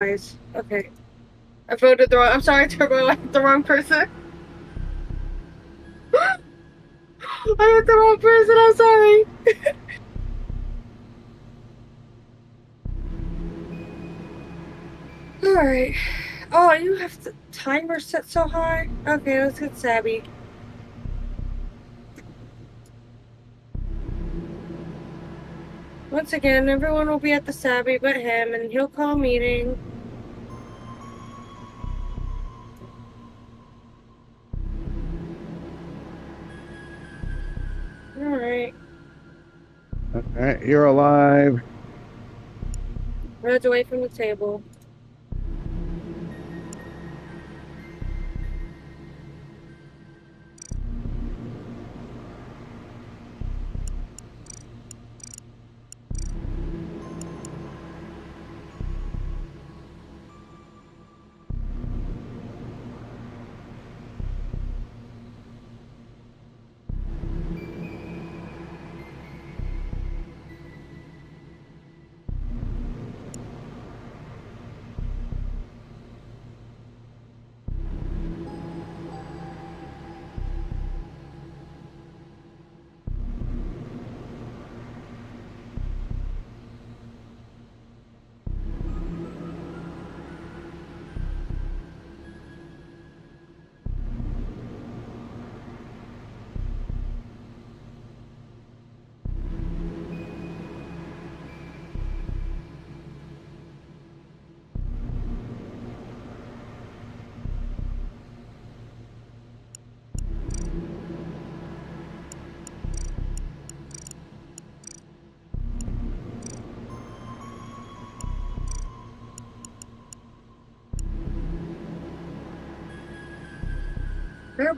Nice. Okay. I voted the wrong. I'm sorry, Turbo. I hit the wrong person. I hit the wrong person. I'm sorry. All right. Oh, you have the timer set so high. Okay, let's get Sabby. Once again, everyone will be at the Sabby but him, and he'll call meeting. Alright. Alright, you're alive. Red's away from the table.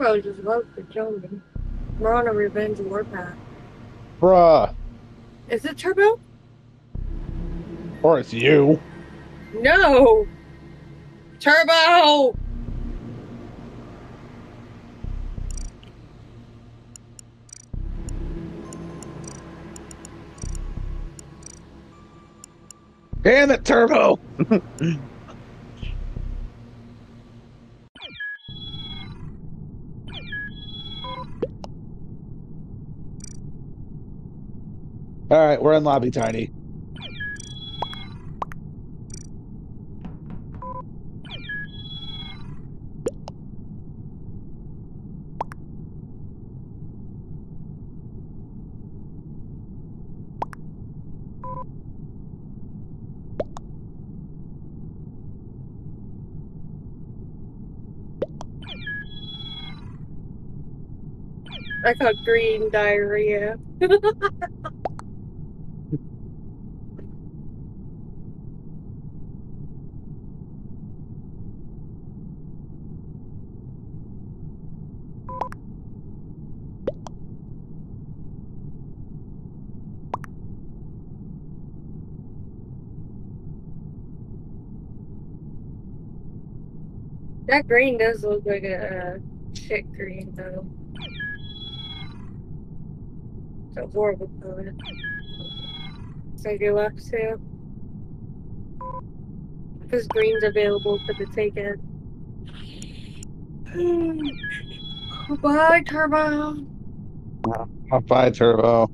Turbo just voted to kill me. We're on a revenge warpath. Bruh. Is it Turbo? Or it's you. No! Turbo! Damn it, Turbo! Alright, we're in lobby, Tiny. I got green diarrhea. that green does look like a uh, shit green though. It's a horrible color. So you left too. Because green's available for the take taken. Bye, Turbo. Bye, Turbo.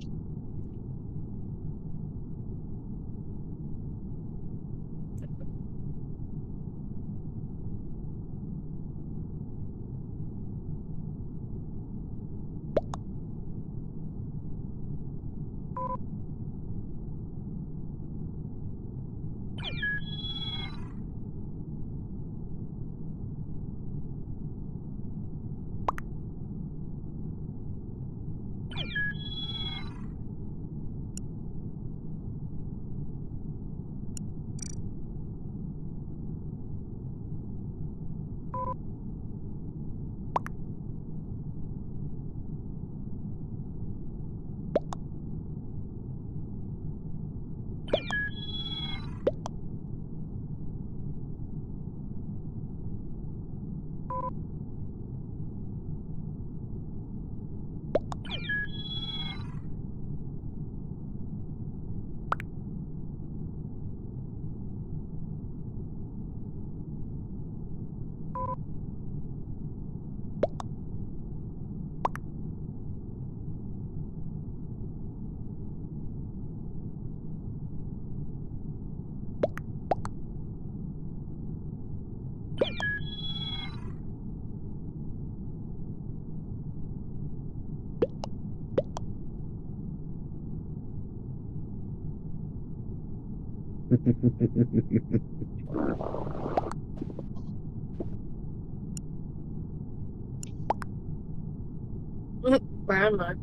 I?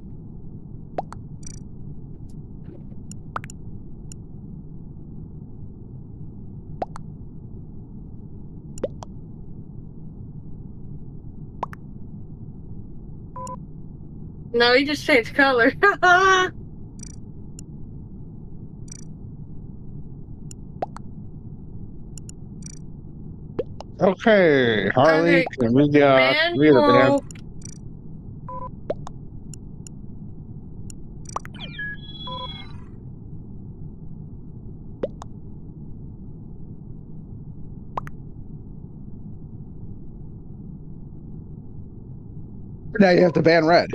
No, he just changed color. okay, Harley, Okay, can we, Man, we the band? oh, Now you have to ban red.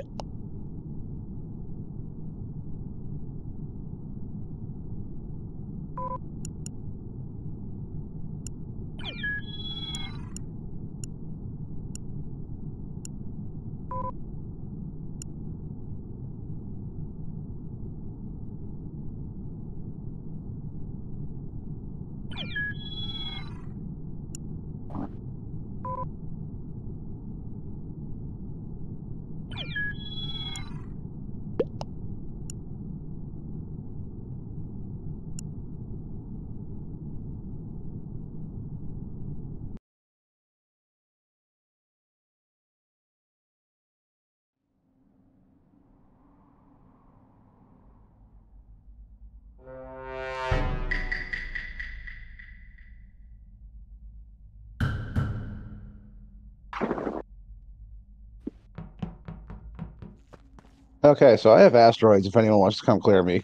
Okay, so I have asteroids if anyone wants to come clear me.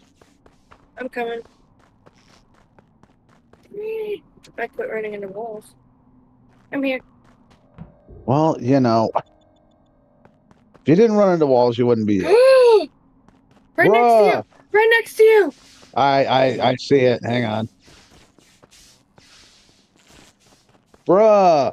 I'm coming. I quit running into walls. I'm here. Well, you know, if you didn't run into walls, you wouldn't be here. right next to you. Right next to you. I, I I see it. Hang on. Bruh.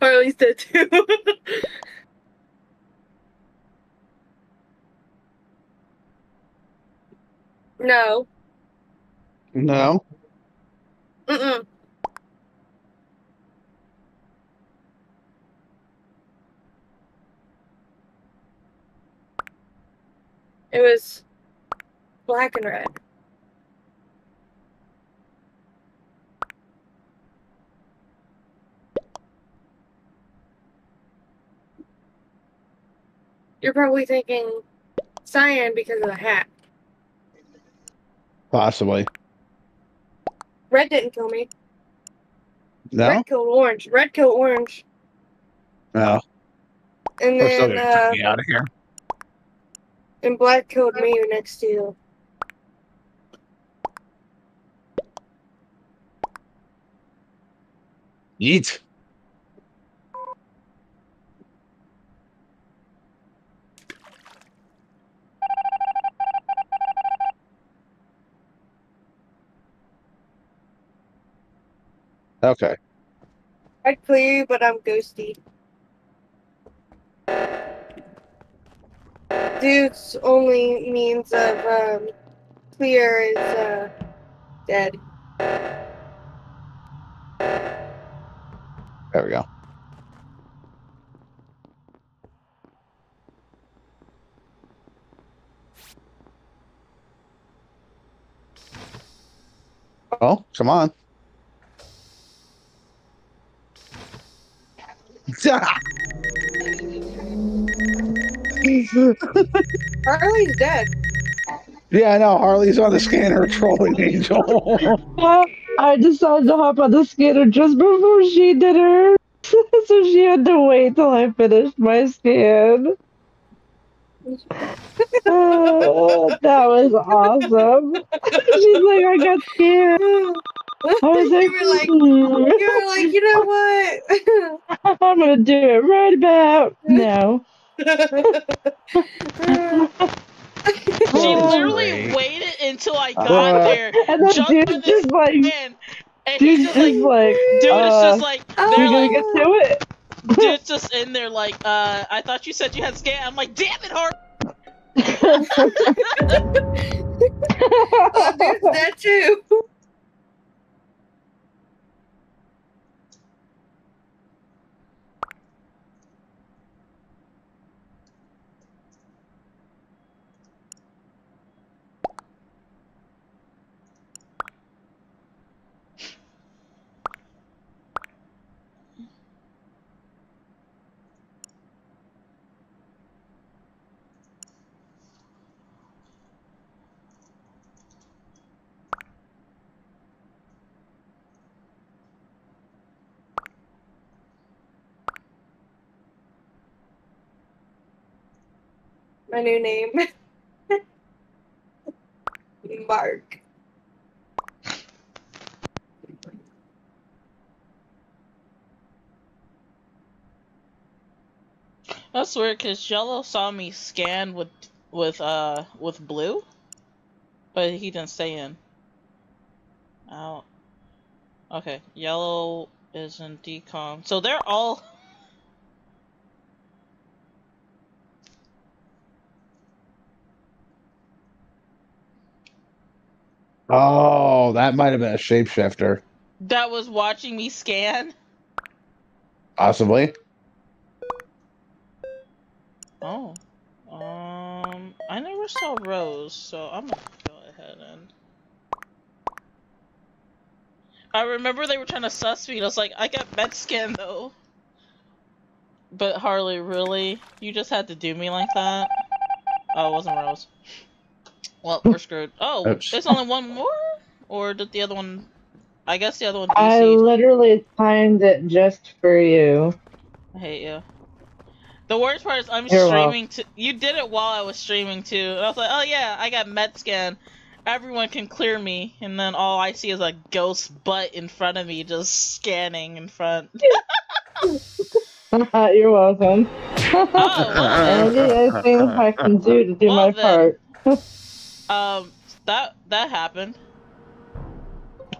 Or at least did too. no. No. Mm-mm. It was black and red. You're probably thinking cyan because of the hat. Possibly. Red didn't kill me. No. Red killed orange. Red killed orange. No. And We're then gonna uh, get me out of here. and black killed me next to you. Yeet. Okay. I clear, but I'm ghosty. Dude's only means of um, clear is uh, dead. There we go. Oh, come on. Harley's dead. yeah, I know. Harley's on the scanner trolling Angel. I decided to hop on the scanner just before she did her. so she had to wait till I finished my scan. Oh, that was awesome. She's like, I got scared. I was like, you were like, "Hmm, you were like, you know what? I'm gonna do it right about now. She Oh. literally waited until I got Uh, there, And then jumped in this just like, man, and he's just just like, like, dude uh, is just like, Oh. you they're gonna like, get to it? Dude's just in there like, uh, I thought you said you had scan. I'm like, damn it, Hart. oh, dude's that too. New name. Mark. That's weird because Yellow saw me scan with with uh with Blue, but he didn't stay in. Out. Okay, Yellow is in decom, so they're all. Oh, that might have been a shapeshifter, That was watching me scan. possibly. Oh. Um, I never saw Rose, so I'm gonna go ahead and. I remember they were trying to sus me. and I was like, I got med scan though. But Harley, really? You just had to do me like that? Oh, it wasn't Rose. Well, we're screwed. Oh, Oops. there's only one more? Or did the other one. I guess the other one I literally timed it just for you. I hate you. The worst part is I'm You're streaming to you did it while I was streaming too. And I was like, oh yeah, I got med scan. Everyone can clear me, and then all I see is a ghost butt in front of me just scanning in front. You're welcome. Oh, wow. Anything I can do to do Well my then. part. Um that that happened.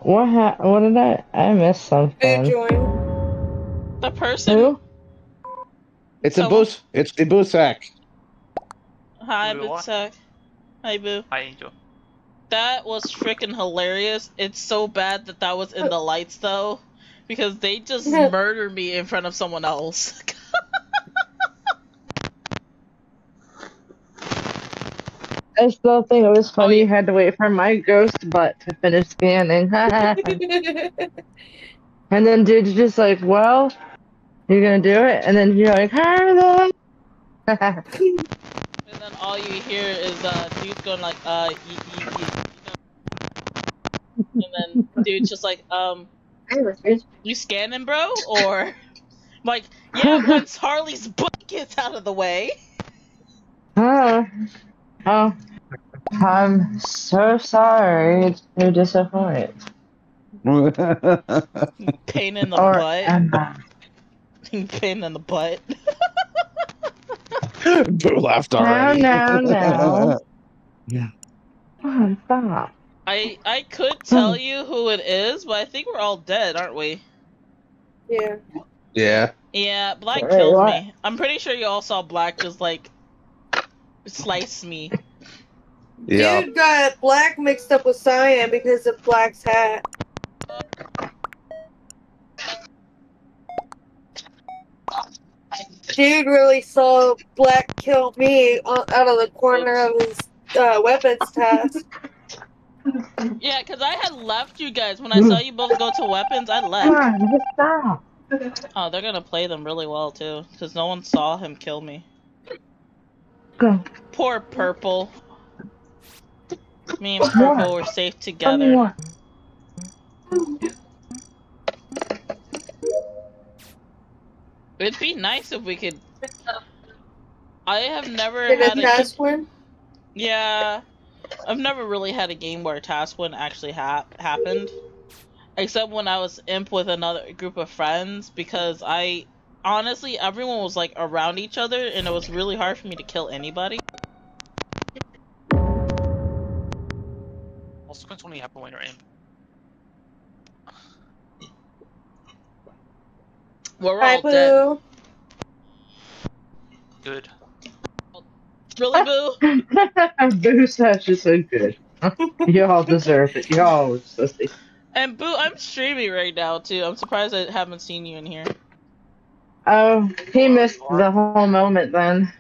What ha- What did I? I missed Food something. join. The person Who? It's a So- boost. It's a Busak. Hi Who, what? Bitsek. Hi Boo. Hi, Angel. That was freaking hilarious. It's so bad that that was in the lights though. Because they just murdered me in front of someone else. I still think it was funny Oh, yeah. you had to wait for my ghost butt to finish scanning. and then dude's just like, well, you're gonna do it? And then you're like, Harley! And then all you hear is uh dude going like uh and then dude's just like um you scanning bro or like yeah once Harley's butt gets out of the way oh. Oh. I'm so sorry to disappoint. pain in the Or butt am I? pain in the butt Boo laughed No, already. no, no. no. Yeah. Come on, stop. I I could tell you who it is but I think we're all dead aren't we yeah. Yeah. yeah Black Wait, killed what? me I'm pretty sure you all saw Black just like slice me Yeah. Dude got black mixed up with cyan because of black's hat. Dude really saw black kill me out of the corner of his uh, weapons task. yeah because I had left you guys when I saw you both go to weapons I left Come on, just stop. Oh, they're gonna play them really well too, because no one saw him kill me. Go. Poor Purple. Me and Come on. Purple were safe together. It'd be nice if we could. I have never Did had a a. task win? Yeah, I've never really had a game where a task win actually hap- happened, except when I was imp with another group of friends because I honestly everyone was like around each other and it was really hard for me to kill anybody. Consequence only happen when you're in. We're Hi, all dead. Boo. Good. Really, Boo? Boo says you're so good. Y'all deserve it. Y'all sissy. And Boo, I'm streaming right now too. I'm surprised I haven't seen you in here. Oh, he missed the whole moment then.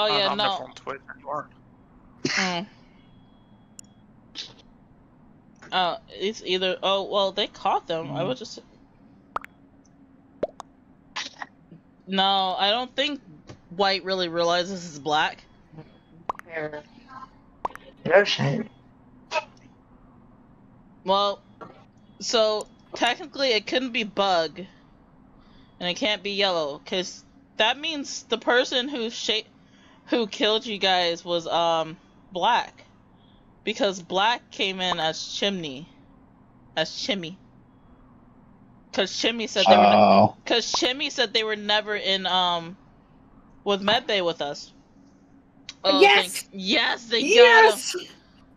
Oh yeah, I'm no. on Twitter. You aren't. Mm. Uh, it's either. Oh well, they caught them. I was just. No, I don't think White really realizes it's black. No shame. Well, so technically it couldn't be Bug, and it can't be Yellow, cause that means the person who sh- who killed you guys was um black, because Black came in as Chimney, as Chimmy, cause Chimmy said they were, ne- Oh, cause Chimmy said they were never in um with Medbay with us. Oh, Yes! thank- yes, they got him. Yes.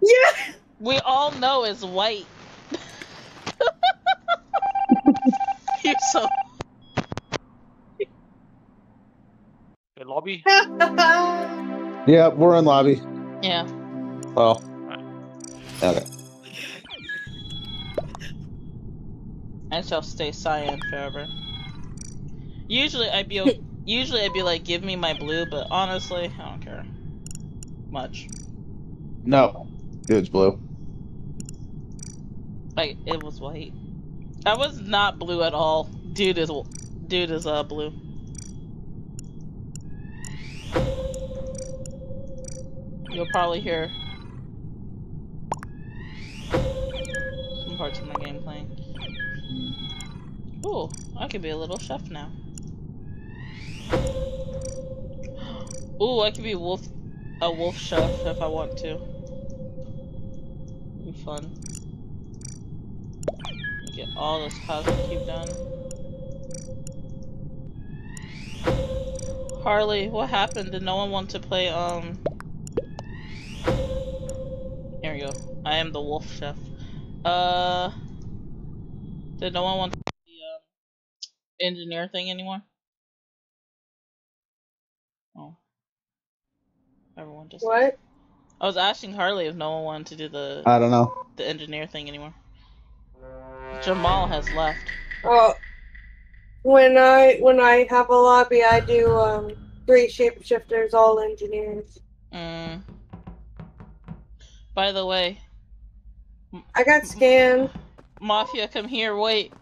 Yes. We all know it's white. You're so. Lobby. yeah, we're in lobby. Yeah. Oh, okay. I shall stay cyan forever. Usually I'd be usually I'd be like, give me my blue, but honestly, I don't care much. No, dude's blue. Like it was white. I was not blue at all. Dude is dude is uh blue. You'll probably hear some parts of my game playing. Ooh, I could be a little chef now. Ooh, I could be wolf a wolf chef if I want to. Be fun. Get all this cosmic done. Harley, what happened? Did no one want to play, um... Here we go. I am the wolf chef. Uh... Did no one want the, um, engineer thing anymore? Oh. Everyone just... What? I was asking Harley if no one wanted to do the, I don't know. the engineer thing anymore. Jamal has left. Oh, when I when I have a lobby, I do um three shapeshifters, all engineers. Mm. By the way, I got scanned. Mafia, come here. Wait,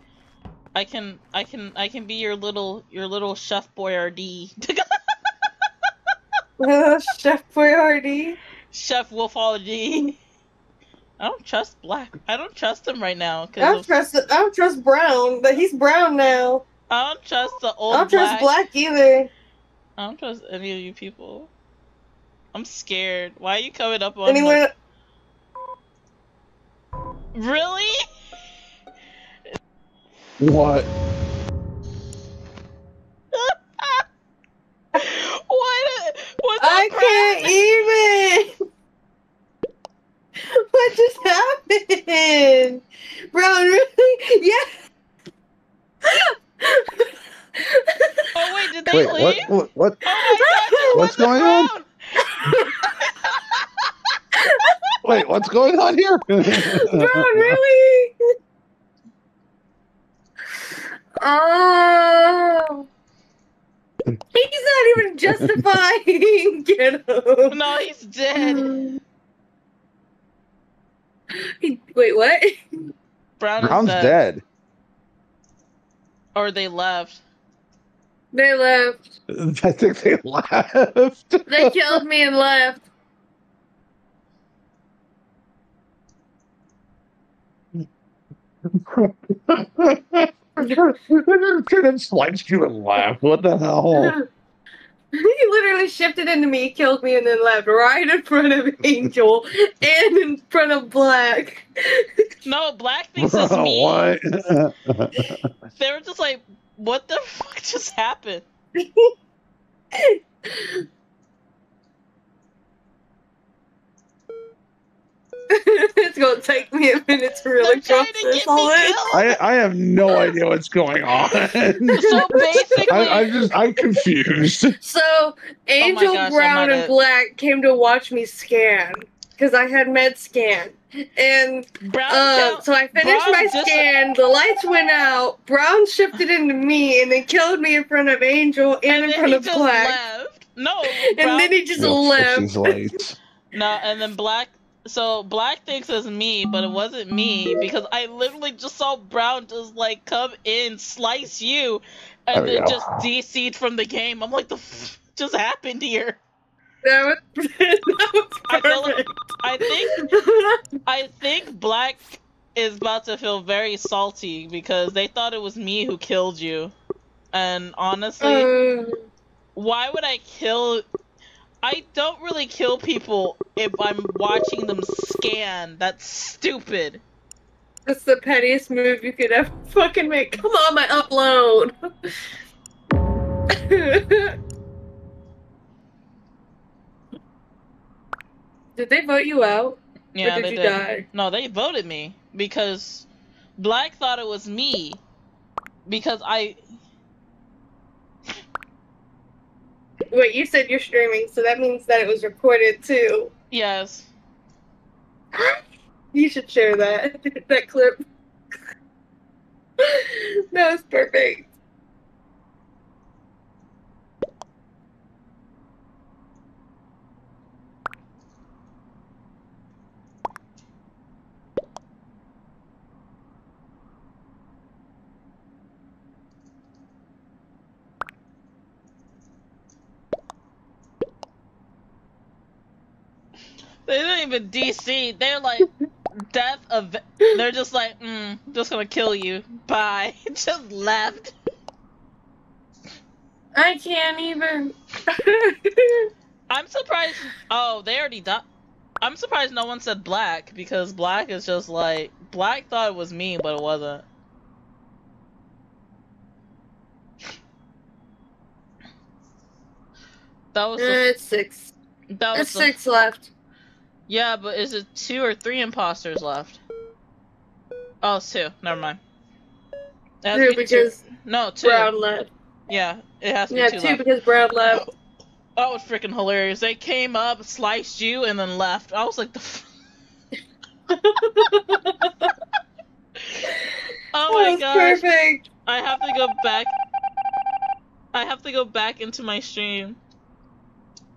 I can, I can, I can be your little, your little chef boyardee. Chef Boyardee. chef Wolfardee. I don't trust Black. I don't trust him right now I don't trust. I don't trust Brown. But he's brown now. I don't trust the old I don't Black. trust Black either. I don't trust any of you people. I'm scared. Why are you coming up on? Anyone? like- Really? What? what? What? I can't even. What just happened? Brown, really? Yeah. Oh wait, did they Wait, leave? what? What? what? Oh my god! What's going on? Ground! Wait, what's going on here? Brown, really? Oh. He's not even justifying. Get him. No, he's dead. He, wait, what? Brown Brown's dead. dead. Or they left. They left. I think they left. They killed me and left. Could have sliced you and laughed. What the hell? He literally shifted into me, killed me, and then left right in front of Angel and in front of Black. No, Black thinks it's Bro, me. what? They were just like, what the fuck just happened? it's gonna take me a minute to really They're trying to process all this. I I have no idea what's going on. So basically, I, I'm just I'm confused. So Angel, gosh, Brown, and have- Black came to watch me scan because I had med scan, and Brown uh, count- so I finished Brown my just- scan. The lights went out. Brown shifted into me and then killed me in front of Angel and, and in front of Black. left. No, And then he just You'll left. no, and then Black. So Black thinks it's me, but it wasn't me because I literally just saw Brown just like come in, slice you, and then go. just DC'd from the game. I'm like, the f- just happened here. That was, that was I feel like- I think I think Black is about to feel very salty because they thought it was me who killed you. And honestly, Um, why would I kill I don't really kill people if I'm watching them scan. That's stupid. that's the pettiest move you could ever fucking make. Come on, my upload. Did they vote you out? Yeah, or did they you did. die? No, they voted me because Black thought it was me because I Wait, you said you're streaming, so that means that it was recorded too. yes. You should share that that clip. that was perfect. They didn't even DC. They're like death of. They're just like, mm, just gonna kill you. Bye. just left. I can't even. I'm surprised. Oh, they already died. I'm surprised no one said black because black is just like black thought it was me, but it wasn't. That was the, it's six. that was It's the, six left. Yeah, but is it two or three imposters left? Oh, it's two. Never mind. It has to Two be because no two. Brown left. Yeah, it has to be Yeah, two, two left. because Brown left. Oh, that was freaking hilarious. They came up, sliced you, and then left. I was like, the. F- oh my that was gosh! perfect. I have to go back. I have to go back into my stream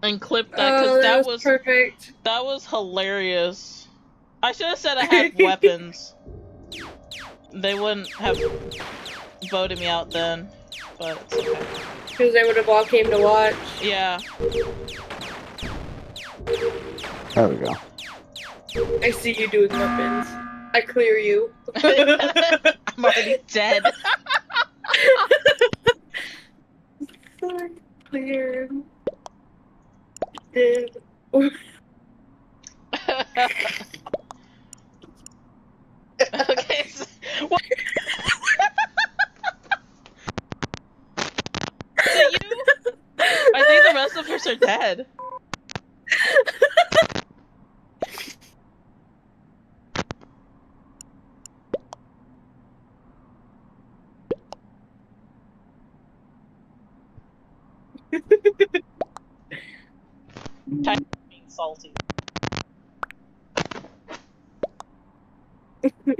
and clip that because oh, that was, was perfect. that was hilarious. I should have said I had weapons. They wouldn't have voted me out then, but it's okay. Because they would have all came to watch. Yeah. There we go. I see you doing weapons. I clear you. I'm already dead. Sorry, clear. Okay. So, what? Is it you? I think the rest of us are dead. Type being salty.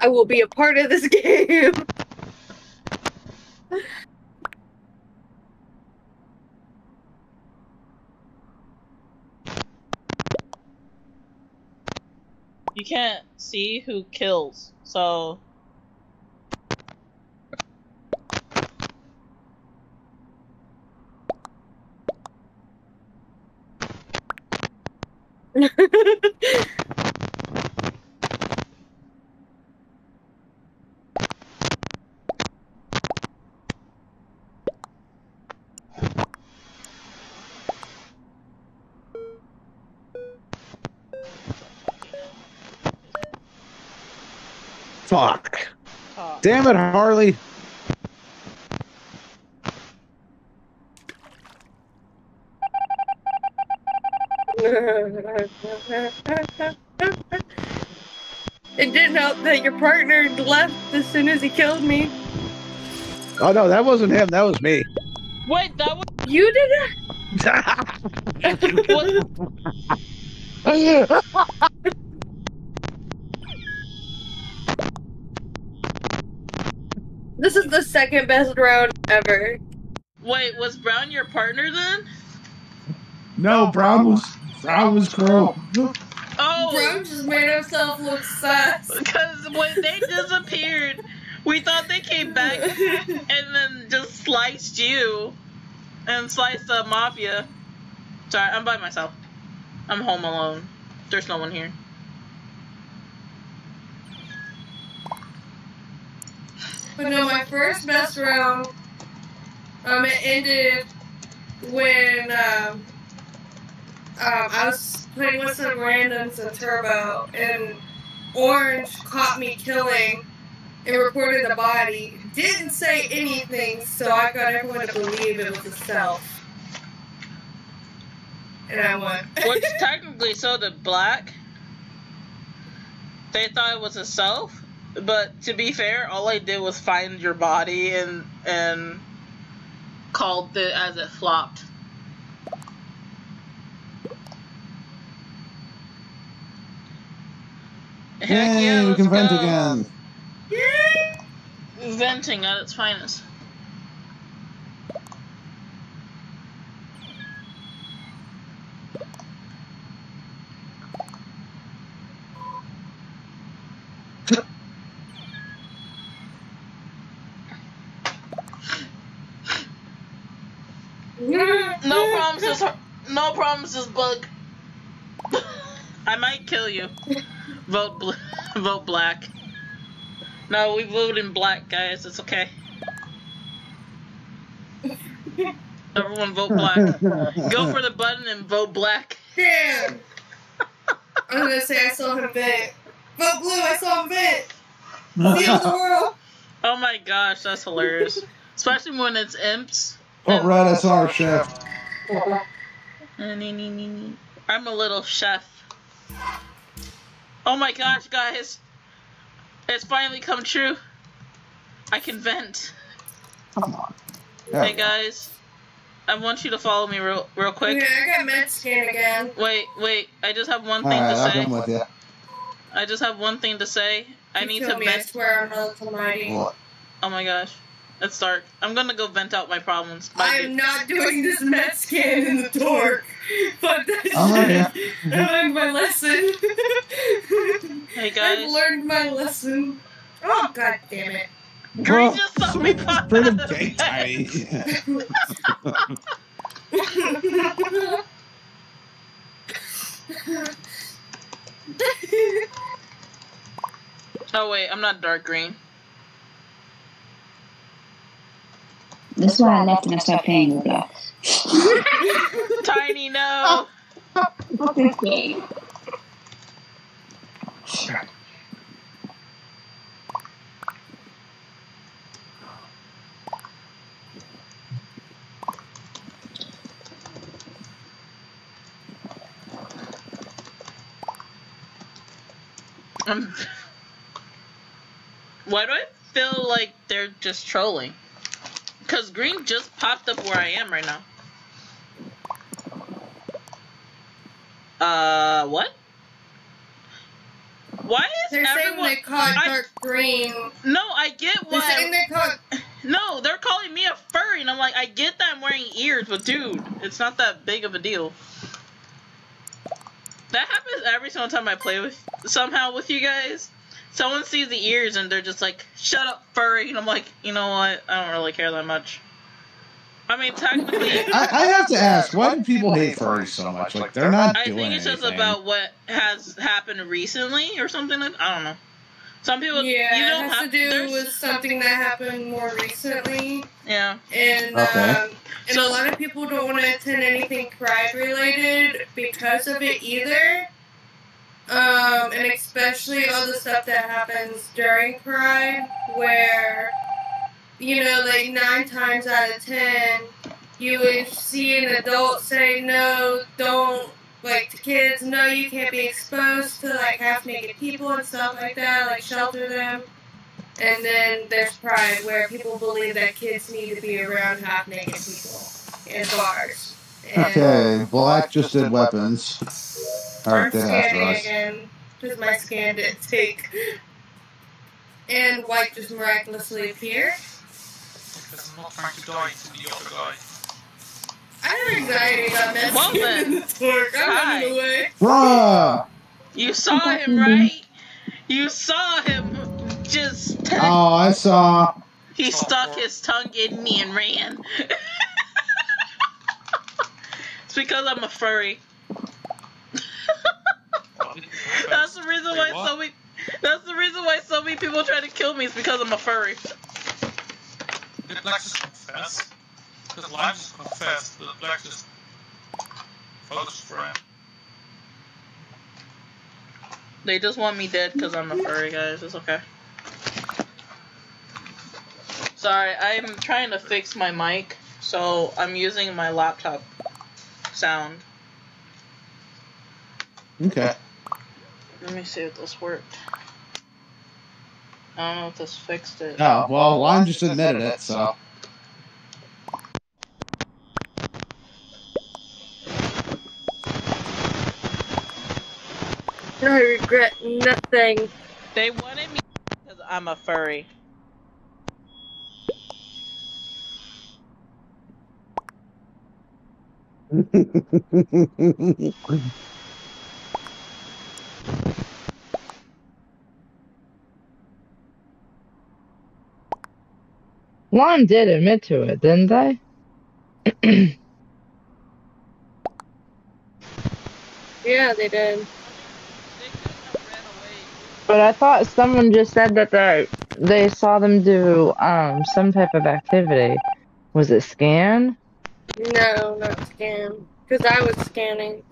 I will be a part of this game. You can't see who kills, so Fuck. Damn it, Harley. It didn't help that your partner left as soon as he killed me. Oh no, that wasn't him. That was me. Wait, that was You did it? This is the second best round ever. Wait, was Brown your partner then? no, Brown was Brown was Crow. Oh, Bro just made himself look sus. because when they disappeared, we thought they came back and then just sliced you and sliced the mafia. Sorry, I'm by myself. I'm home alone. There's no one here. But no, my first best round, um, it ended when um, um, I was playing with some randoms in Turbo, and Orange caught me killing and reported the body. Didn't say anything, so I got everyone to believe it was a self. And I won. Which technically so did Black. They thought it was a self, but to be fair, all I did was find your body and and called it as it flopped. Heck Yay, yeah, we let's can vent go. again. Yay! Venting at its finest. No promises. No promises, bug. I might kill you. Vote bl- vote black. No, we vote in black, guys. It's okay. Everyone vote black. Go for the button and vote black. Damn! I'm gonna say I saw him vent. Vote blue, I saw him vent! Feel the world! Oh my gosh, that's hilarious. Especially when it's imps. oh, right, I saw our chef. Uh, I'm a little chef. Oh my gosh, guys. It's finally come true. I can vent. Come on. There Hey we go. guys. I want you to follow me real real quick. Okay, I got med scan again. Wait, wait. I just have one All thing right, to I'll say. come with you. I just have one thing to say. I need to me, I vent. swear I'm not. What? Oh my gosh. It's start. I'm gonna go vent out my problems. Bye, I am dude. not doing this med scan in the dark. Fuck that Oh, shit. yeah. I learned my lesson. Hey guys. I've learned my lesson. Oh god damn it. Green Well, just saw me pop out of of the gay. Oh wait, I'm not dark green. This is why I left and I stopped playing with you. Tiny, no. Okay. Um, why do I feel like they're just trolling? Cause green just popped up where I am right now. Uh, what? Why is They're saying everyone? they caught I- dark green. No, I get They're saying they caught. No, they're calling me a furry, and I'm like, I get that I'm wearing ears, but dude, it's not that big of a deal. That happens every single time I play with somehow with you guys. Someone sees the ears and they're just like, "Shut up, furry," and I'm like, you know what? I don't really care that much. I mean, technically, I, I have to ask, why do people hate furries so much? Like, they're not I doing think it's just about what has happened recently or something. Like I don't know. Some people, Yeah, you don't it has have to do with something that happened more recently. Yeah. And Okay. um, and a lot of people don't want to attend anything Pride related because of it either. Um, and especially all the stuff that happens during Pride, where you know, like nine times out of ten, you would see an adult say, "No, don't like to kids, no, you can't be exposed to like half naked people and stuff like that, like shelter them. And then there's Pride, where people believe that kids need to be around half naked people in bars. And Okay, Black just did weapons. I'm then scanning us. again, because my scan didn't take. And White just miraculously appeared. Because I'm not trying to die to the other guy. I have anxiety about that Well then. in the dark. I'm Hi. running away. Bruh! You saw him, right? You saw him just. Oh, I saw. He stuck his tongue in me and ran. it's because I'm a furry. That's the reason why so many. That's the reason why so many people try to kill me. Is because I'm a furry. Did Black just confess? Because Lime just confessed, but Black just focused for him. They just want me dead because I'm a furry, guys. It's okay. Sorry, I'm trying to fix my mic, so I'm using my laptop sound. Okay. Let me see if this worked. I don't know if this fixed it. Oh, well, Lime just admitted it, so. I regret nothing. They wanted me because I'm a furry. Lon did admit to it, didn't they? Yeah, they did. They couldn't have ran away. But I thought someone just said that they they saw them do um some type of activity. Was it scan? No, not scan. Because I was scanning.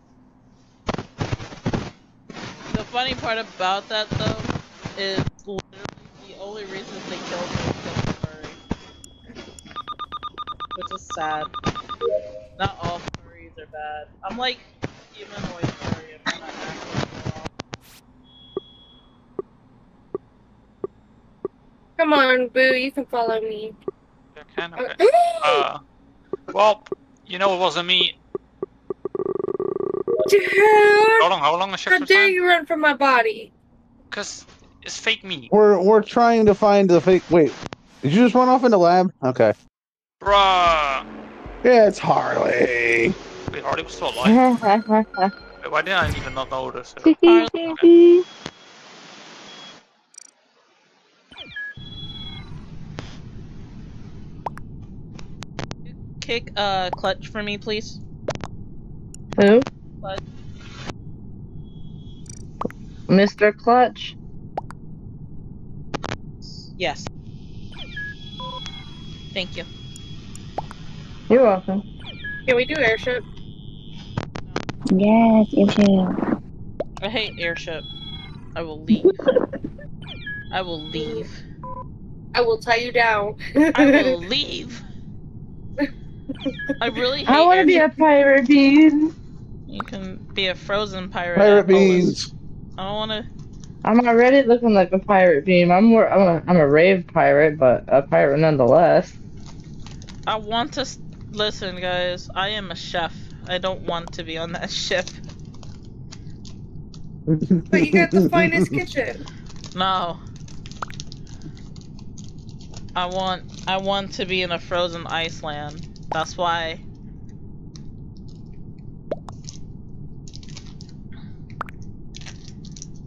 The funny part about that though is literally the only reason they killed me is because I'm furry. Which is sad. Not all furries are bad. I'm like humanoid furry I'm not actually. Come on, Boo, you can follow me. Yeah, can okay. Uh, well, you know it wasn't me. Dude, How long? How long a shift how was dare you run from my body? Because it's fake me, We're we're trying to find the fake. Wait, did you just run off in the lab? Okay. Bruh. It's Harley. Wait, Harley was still alive. Wait, why didn't I even not notice it? Kick uh clutch for me, please. Who? Clutch. Mr. Clutch? Yes. Thank you. You're welcome. Can we do airship? Yes, airship. I hate airship. I will leave. I will leave. I will tie you down. I will leave. I really hate I want to be a pirate bean. You can be a frozen pirate. Pirate beans. I don't want to. I'm already looking like a pirate beam. I'm more. I'm a, I'm a rave pirate, but a pirate nonetheless. I want to s- listen, guys. I am a chef. I don't want to be on that ship. but you got the finest kitchen. No. I want. I want to be in a frozen Iceland. That's why.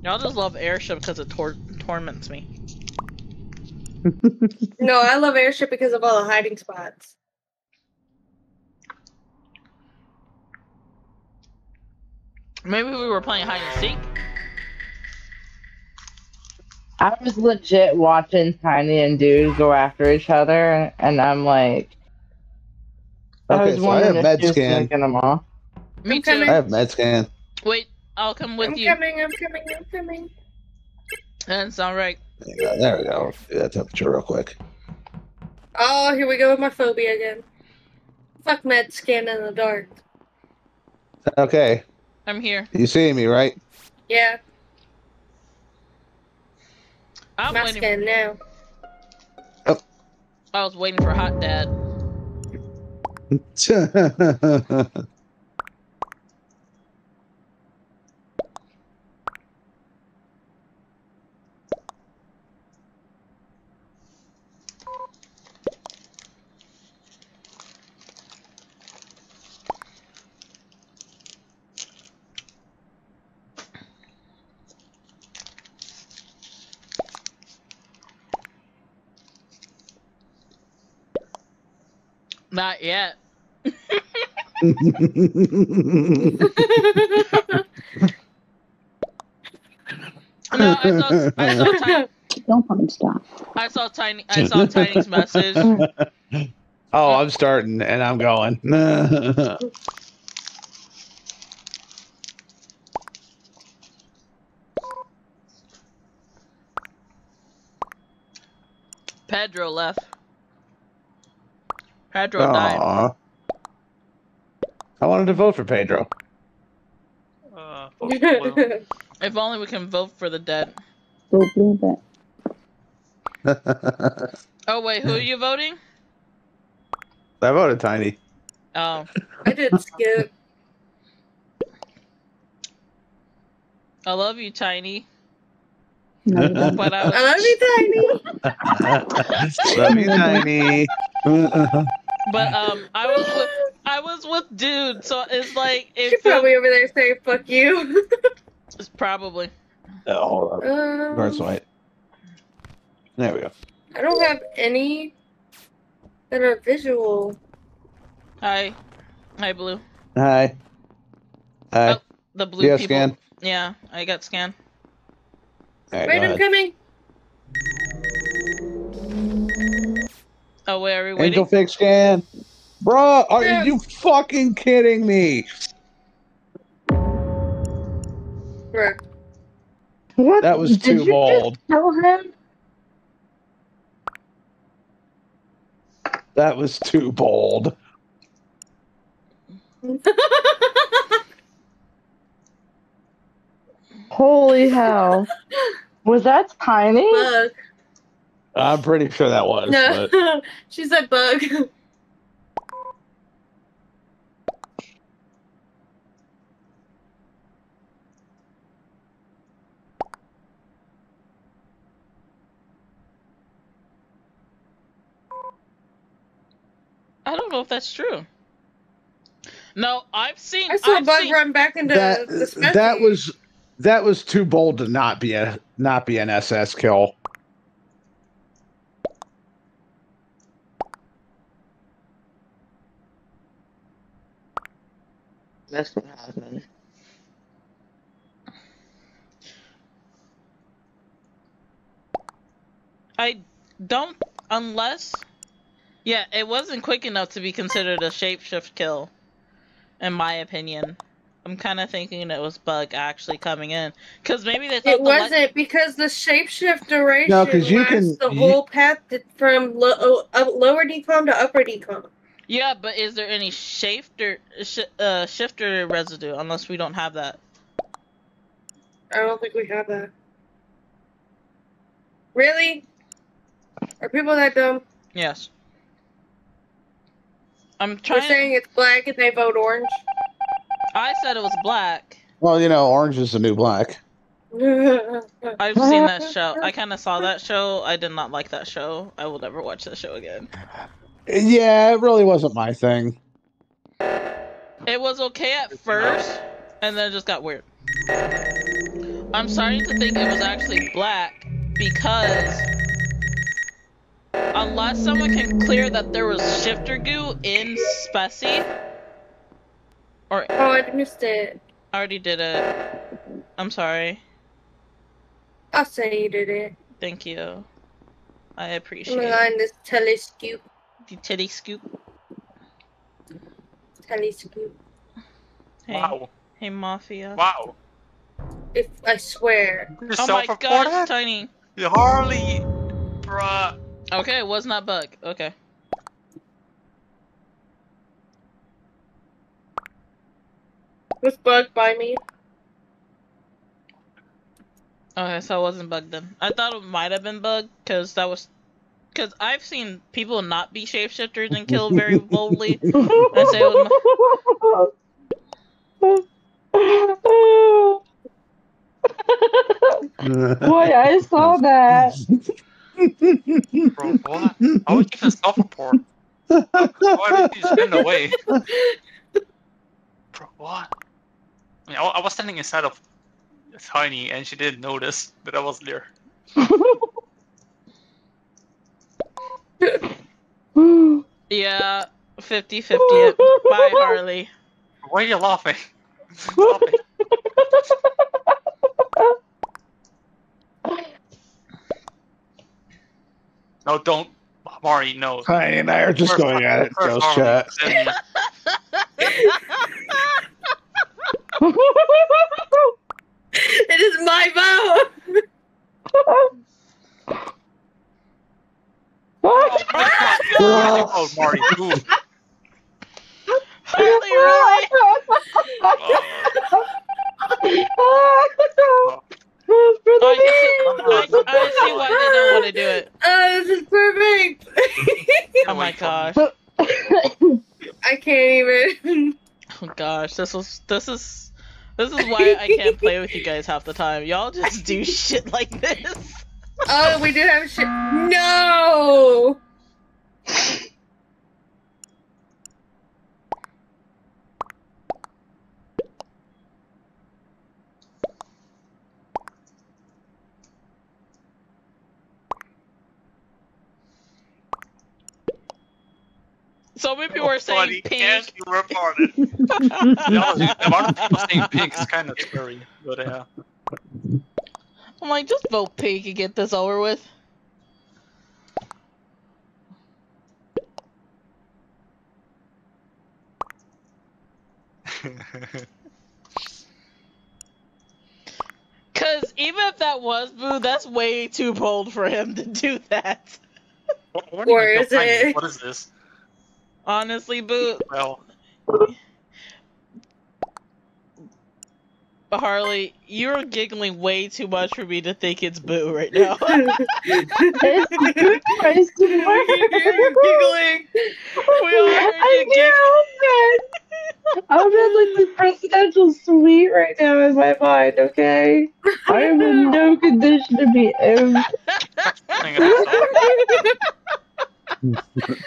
Y'all just love airship because it tor- torments me. No, I love airship because of all the hiding spots. Maybe we were playing hide and seek. I was legit watching Tiny and Dude go after each other, and I'm like, I Okay, was so I wondering have med she was scan. taking them off. Me I'm too. coming. I have med scan. Wait, I'll come with you. I'm you. coming, I'm coming, I'm coming. That's all right. There we go. There we go. Do that temperature real quick. Oh, here we go with my phobia again. Fuck med scan in the dark. Okay. I'm here. You see me, right? Yeah, I'm my waiting. skin now. Oh. I was waiting for Hot Dad. Not yet. No, I saw, I saw, Tiny, Don't fucking stop. I saw Tiny, I saw Tiny's message. oh, I'm starting and I'm going. Pedro left. Pedro died. I wanted to vote for Pedro. Uh, vote. If only we can vote for the dead. Go blue, but Oh wait, who are you voting? I voted Tiny. Oh, I did skip. I love you, Tiny. no, you. But I was, I love you, Tiny. Love you, Tiny. But um, I was with, I was with dude, so it's like She's probably over there saying "fuck you." it's probably. oh, hold on. Guards um, white. There we go. I don't have any that are visual. Hi, hi, blue. Hi. Hi. Oh. The blue Yeah, people. scan. Yeah, I got scanned. All right, Wait, go I'm coming. Oh, wait, are we waiting? Angel fix scan. Bruh, are Yes. you fucking kidding me? Correct. What? That was Did too you just bold. Tell him. That was too bold. Holy hell! Was that tiny? bug. I'm pretty sure that was. No, but- she said bug. I don't know if that's true. No, I've seen. I saw I've bug seen, run back into that the specimen. that was that was too bold to not be a not be an SS kill. That's what happened. I don't unless. Yeah, it wasn't quick enough to be considered a shapeshift kill, in my opinion. I'm kind of thinking it was bug actually coming in, because maybe they thought It the wasn't because the shapeshift duration No, 'cause you lasts can- the you- whole path from lo- uh, lower decon to upper decon. Yeah, but is there any shifter sh- uh, shifter residue? Unless we don't have that. I don't think we have that. Really? Are people that dumb? Yes. I'm They're saying it's black and they vote orange. I said it was black. Well, you know, orange is the new black. I've seen that show. I kind of saw that show. I did not like that show. I will never watch that show again. Yeah, it really wasn't my thing. It was okay at first, and then it just got weird. I'm starting to think it was actually black because unless someone can clear that there was shifter goo in Specie, or oh, I missed it. I already did it. I'm sorry. I'll say you did it. Thank you. I I'm appreciate it. behind this telescope. The titty scoop. Telescope. Hey, Wow. hey, Mafia. Wow. If I swear. You're Oh my self-reported? gosh, Tiny. You Harley, bruh. Okay, it was not bug. Okay. was bug by me. Okay, so it wasn't bugged then. I thought it might have been bugged because that was because I've seen people not be shapeshifters and kill very boldly. I say it was Boy, I saw that. Bro, what? I was even self report. Why did you spin away? Bro, what? I, mean, I, I was standing inside of Tiny and she didn't notice that I was there. yeah, 50 50 it. Bye, Harley. Why are you laughing? Stop it. No, don't. Mari, no. Tiny and I are just First going at it. first Ghost chat. then- It is my vote. Oh, Marty, ooh. Harley, really? For the I, I, I see why they don't want to do it. Oh, this is perfect. Oh my gosh. I can't even. Oh gosh, this was this is this is why I can't play with you guys half the time. Y'all just do shit like this. Oh, we did have shit. No. So many people were saying Buddy, pink. and you were retarded. the amount of people saying pink is kind of scary, but yeah. I'm like, just vote pink and get this over with. Cause even if that was Boo, that's way too bold for him to do that. What, what Or is it- What is this? Honestly, Boo, Well, Harley, you're giggling way too much for me to think it's Boo right now. It's good, I swear. Giggling. we all heard I you giggle. can't help it. I'm in like the presidential suite right now in my mind, okay? I am in no condition to be em- hang on.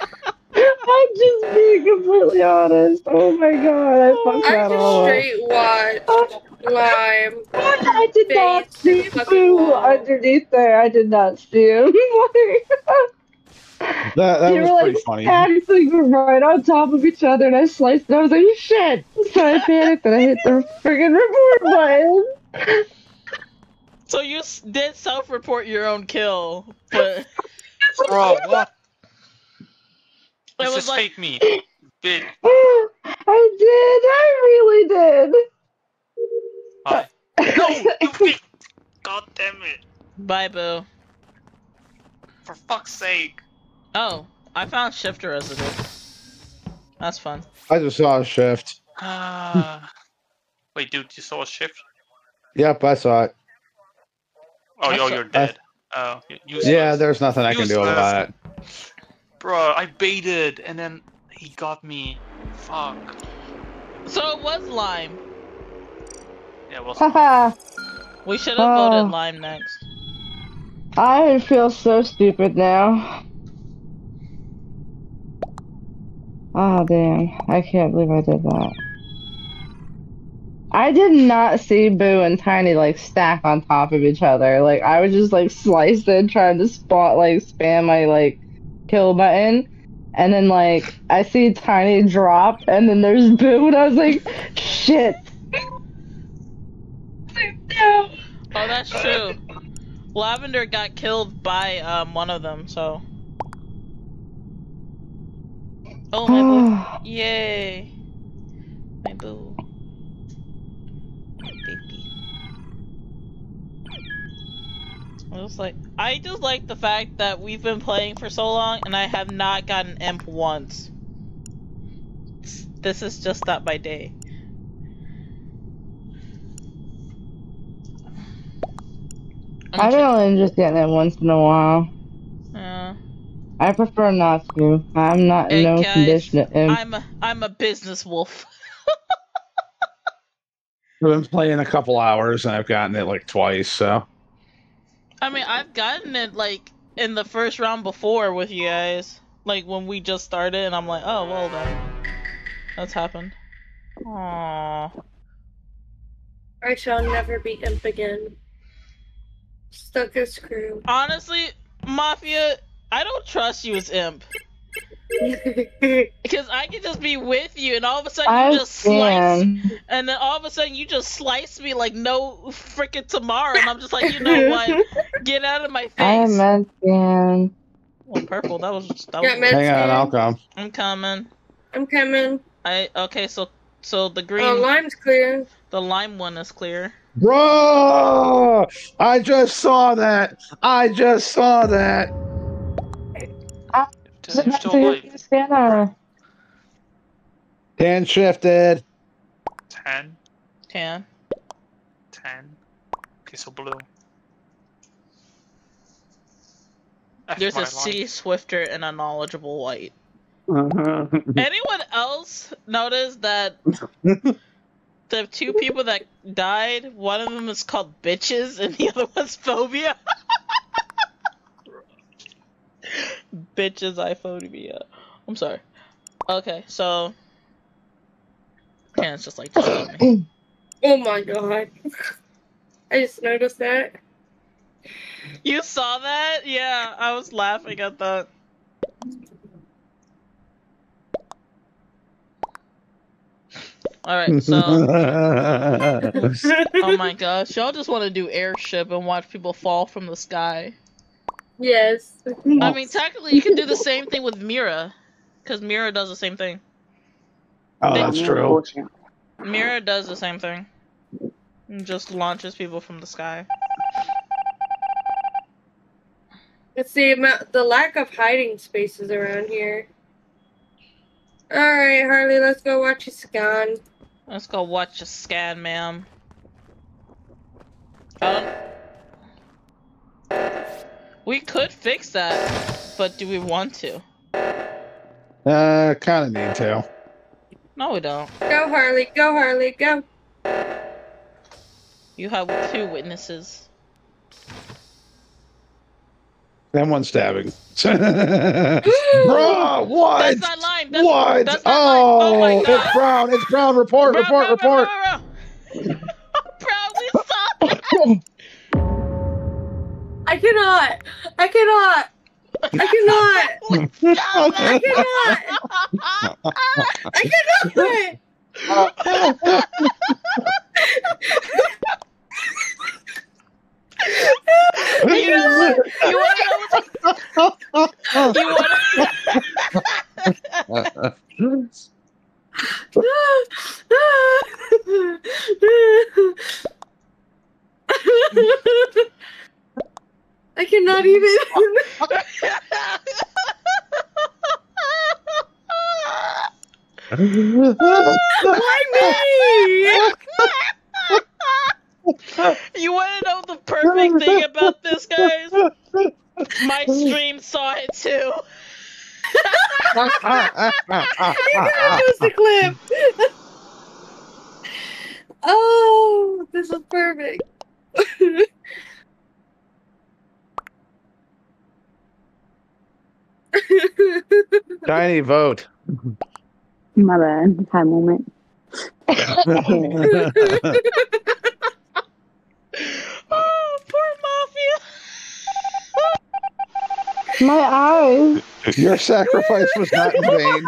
I'm just being completely honest. Oh my god, I fucked I that just all up. straight watched uh, Lime. I did not see fucking Boo underneath there. I did not see him. That, that they was were pretty like funny. acting right on top of each other, and I sliced it. I was like, shit! So I panicked and I hit the friggin' report button. So you s- did self-report your own kill, but Bro, what? It This was is like fake me. Bitch. I did. I really did. Hi. No, you bitch. God damn it. bye, Boo. For fuck's sake. Oh, I found shifter residue. That's fun. I just saw a shift. Ah. Wait, dude, you saw a shift? Yep, I saw it. Oh, I yo, saw- you're dead. Oh, you- useless. Yeah, there's nothing I can do about it. Bro, I baited, and then he got me. Fuck. So it was lime. Yeah, well, Haha. We should have Oh. voted lime next. I feel so stupid now. Oh damn. I can't believe I did that. I did not see Boo and Tiny like stack on top of each other. Like I was just like slicing, trying to spot like spam my like kill button. And then like I see Tiny drop and then there's Boo and I was like, shit. no. Oh, that's true. Lavender got killed by um one of them, so. Oh my boo! Yay! My boo. I was like, I just like the fact that we've been playing for so long and I have not gotten imp once. This is just not my day. I don't just that it once in a while. Yeah. I prefer not to. I'm not hey, in no guys, condition to imp. I'm a, I'm a business wolf. I've been playing a couple hours and I've gotten it like twice, so. I mean, I've gotten it like in the first round before with you guys, like when we just started, and I'm like, oh well then, that's happened. Aww. I shall never be imp again. Stuck as screw. Honestly, Mafia, I don't trust you as imp. Because I can just be with you, and all of a sudden you I just slice, and then all of a sudden you just slice me like no freaking tomorrow, and I'm just like, you know what? Get out of my face. I am face. Mexican. Well, purple. That was that was. hang on, I'll come. I'm coming. I'm coming. I okay. So so the oh, green, Oh, lime's clear. the lime one is clear. Bro, I just saw that. I just saw that. Does it still light? Scanner. Hand shifted. 10, Tan. 10. Okay, so blue. F There's my a line. city swifter and a knowledgeable white. Uh-huh. Anyone else notice that the two people that died, one of them is called bitches and the other one's phobia? bitches, I phobia. I'm sorry. Okay, so. Tan's just like telling me. Oh my god. I just noticed that. You saw that? Yeah, I was laughing at that. Alright, so. Oh my gosh, y'all just want to do airship and watch people fall from the sky. Yes. I mean, technically, you can do the same thing with Mira, because Mira does the same thing. oh, that's true. Mira does the same thing. And just launches people from the sky. It's the amount, the lack of hiding spaces around here. Alright, Harley, let's go watch a scan. Let's go watch a scan, ma'am. Um, we could fix that, but do we want to? Uh, kind of need to. No, we don't. Go, Harley, go, Harley, go. You have two witnesses. Then one stabbing. Bro, what? That's not lime. That's, what? That's not oh, lime. Oh my it's brown. It's brown. Report. Bro, report. bro, bro, report. bro, bro, bro. Bro, we saw that. I cannot. I cannot. I cannot. We saw I cannot. I cannot. you know? You wanna know what's you wanna I cannot even. Why me? You wanna know the perfect thing about this, guys? My stream saw it too. You gotta post the clip. oh, this is perfect. Tiny vote. My bad. High moment. Oh, poor Mafia. My eyes. Your sacrifice was not in vain.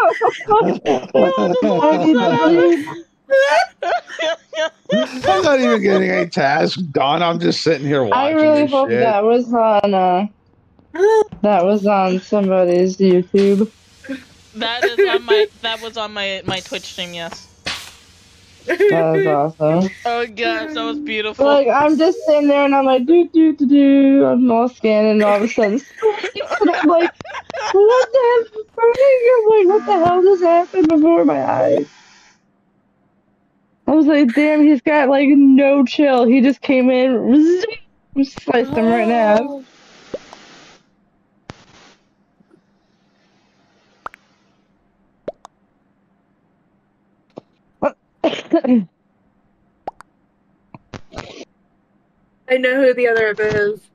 I'm not even getting any tasks done. I'm just sitting here watching I really this hope shit. that was on uh that was on somebody's YouTube. that is on my that was on my my Twitch stream, yes. That was awesome. Oh gosh, that was beautiful. Like I'm just sitting there and I'm like do do do do. I'm all scanning and all of a sudden I'm like, what the hell is happening? I'm like, what the hell just happened before my eyes? I was like, damn, he's got like no chill. He just came in sliced him right now. I know who the other is.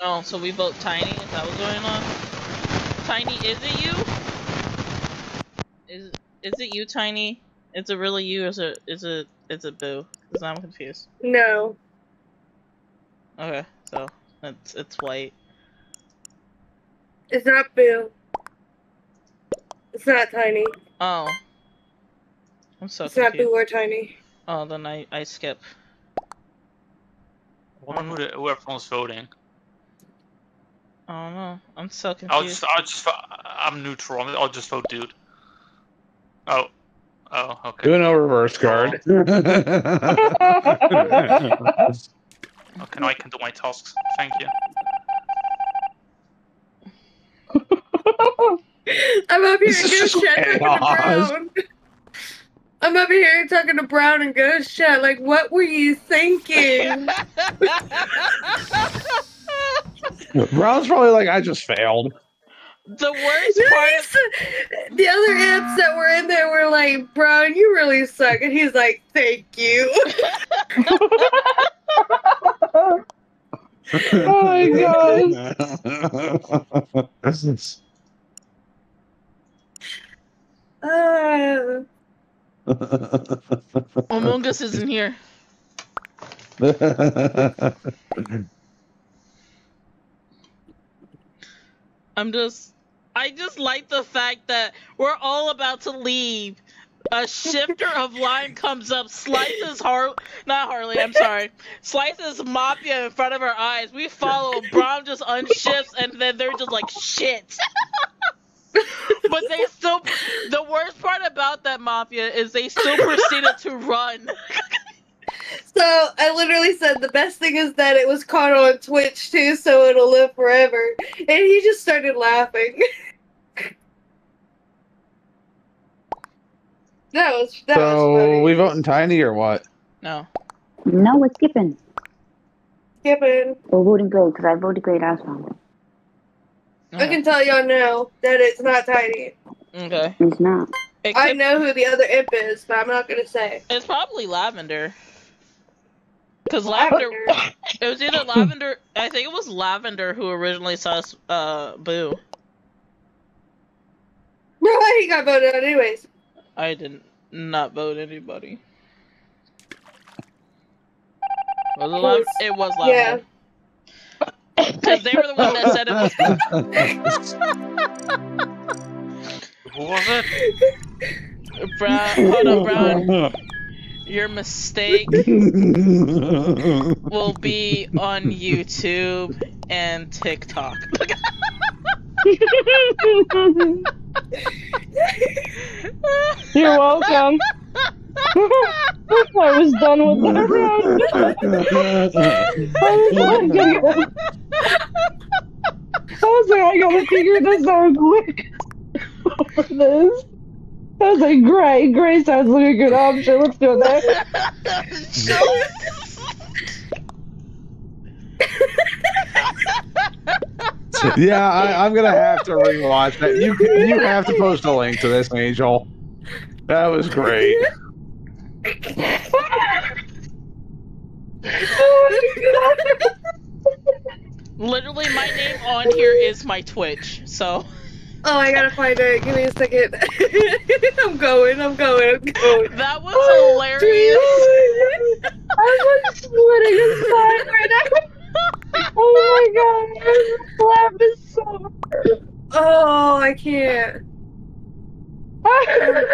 Oh, so we vote Tiny? Is that what's going on? Tiny, is it you? Is is it you, Tiny? Is it really you, or is it is it is it Boo? Because I'm confused. No. Okay, so it's it's white. It's not blue. It's not Tiny. Oh, I'm so It's not confused. Boo or Tiny. Oh, then I I skip. I wonder who, the, who everyone's voting. I don't know. I'm so confused. I'll just, I'll just, I'm neutral. I'll just vote dude. Oh, oh, okay. Doing a reverse card. Okay, now I can do my tasks. Thank you. I'm up here This in Ghost Chat talking to. Brown. I'm up here talking to Brown and Ghost Chat. Like, what were you thinking? Brown's probably like, I just failed. the worst part of the other apps that were in there were like, Brown, you really suck. And he's like, thank you. oh my god. Uh, Among Us isn't here. I'm just I just like the fact that we're all about to leave. A shifter of lime comes up, slices Har not Harley, I'm sorry. Slices Mafia in front of our eyes. We follow, Brown just unshifts and then they're just like shit. but they still the worst part about that Mafia is they still proceeded to run. so I literally said the best thing is that it was caught on Twitch too, so it'll live forever. And he just started laughing. That was that was so funny. we voting tiny or what? No. No, we're skipping. Skipping. We're voting gray because I voted gray last time. I can tell y'all now that it's not tiny. Okay. It's not. It I know who the other imp is, but I'm not gonna say. It's probably lavender. Cause lavender, it was either lavender. I think it was lavender who originally saw us, uh, Boo. No, he got voted out anyways. I didn't vote anybody. Was it, lav- it was Yeah. Cause they were the one that said it was. Who was it? Brown, hold on, Brown. Your mistake will be on YouTube and TikTok. You're welcome. I was done with that round. I was like, I gotta- figure this out quick this. I was like, Gray, Gray sounds like a good option. Let's do that. yeah, I, I'm gonna have to rewatch that. You you have to post a link to this, Angel. That was great. Literally, my name on here is my Twitch, so. Oh, I gotta find it. Give me a second. I'm going. I'm going. I'm going. That was hilarious. I'm like splitting inside right now. Oh my god, I'm laughing so Oh, I can't. hard.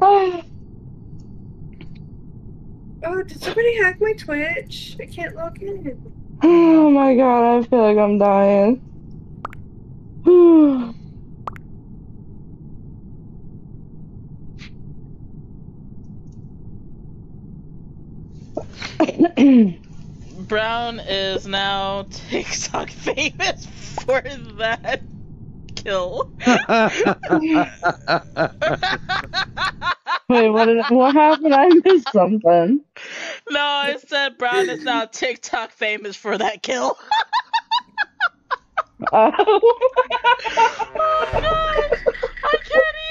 Uh, oh, did somebody hack my Twitch? I can't log in. oh my god, I feel like I'm dying. Brown is now TikTok famous for that kill. Wait, what did what happened? I missed something. no, I said Brown is now TikTok famous for that kill. Oh. oh I can't even.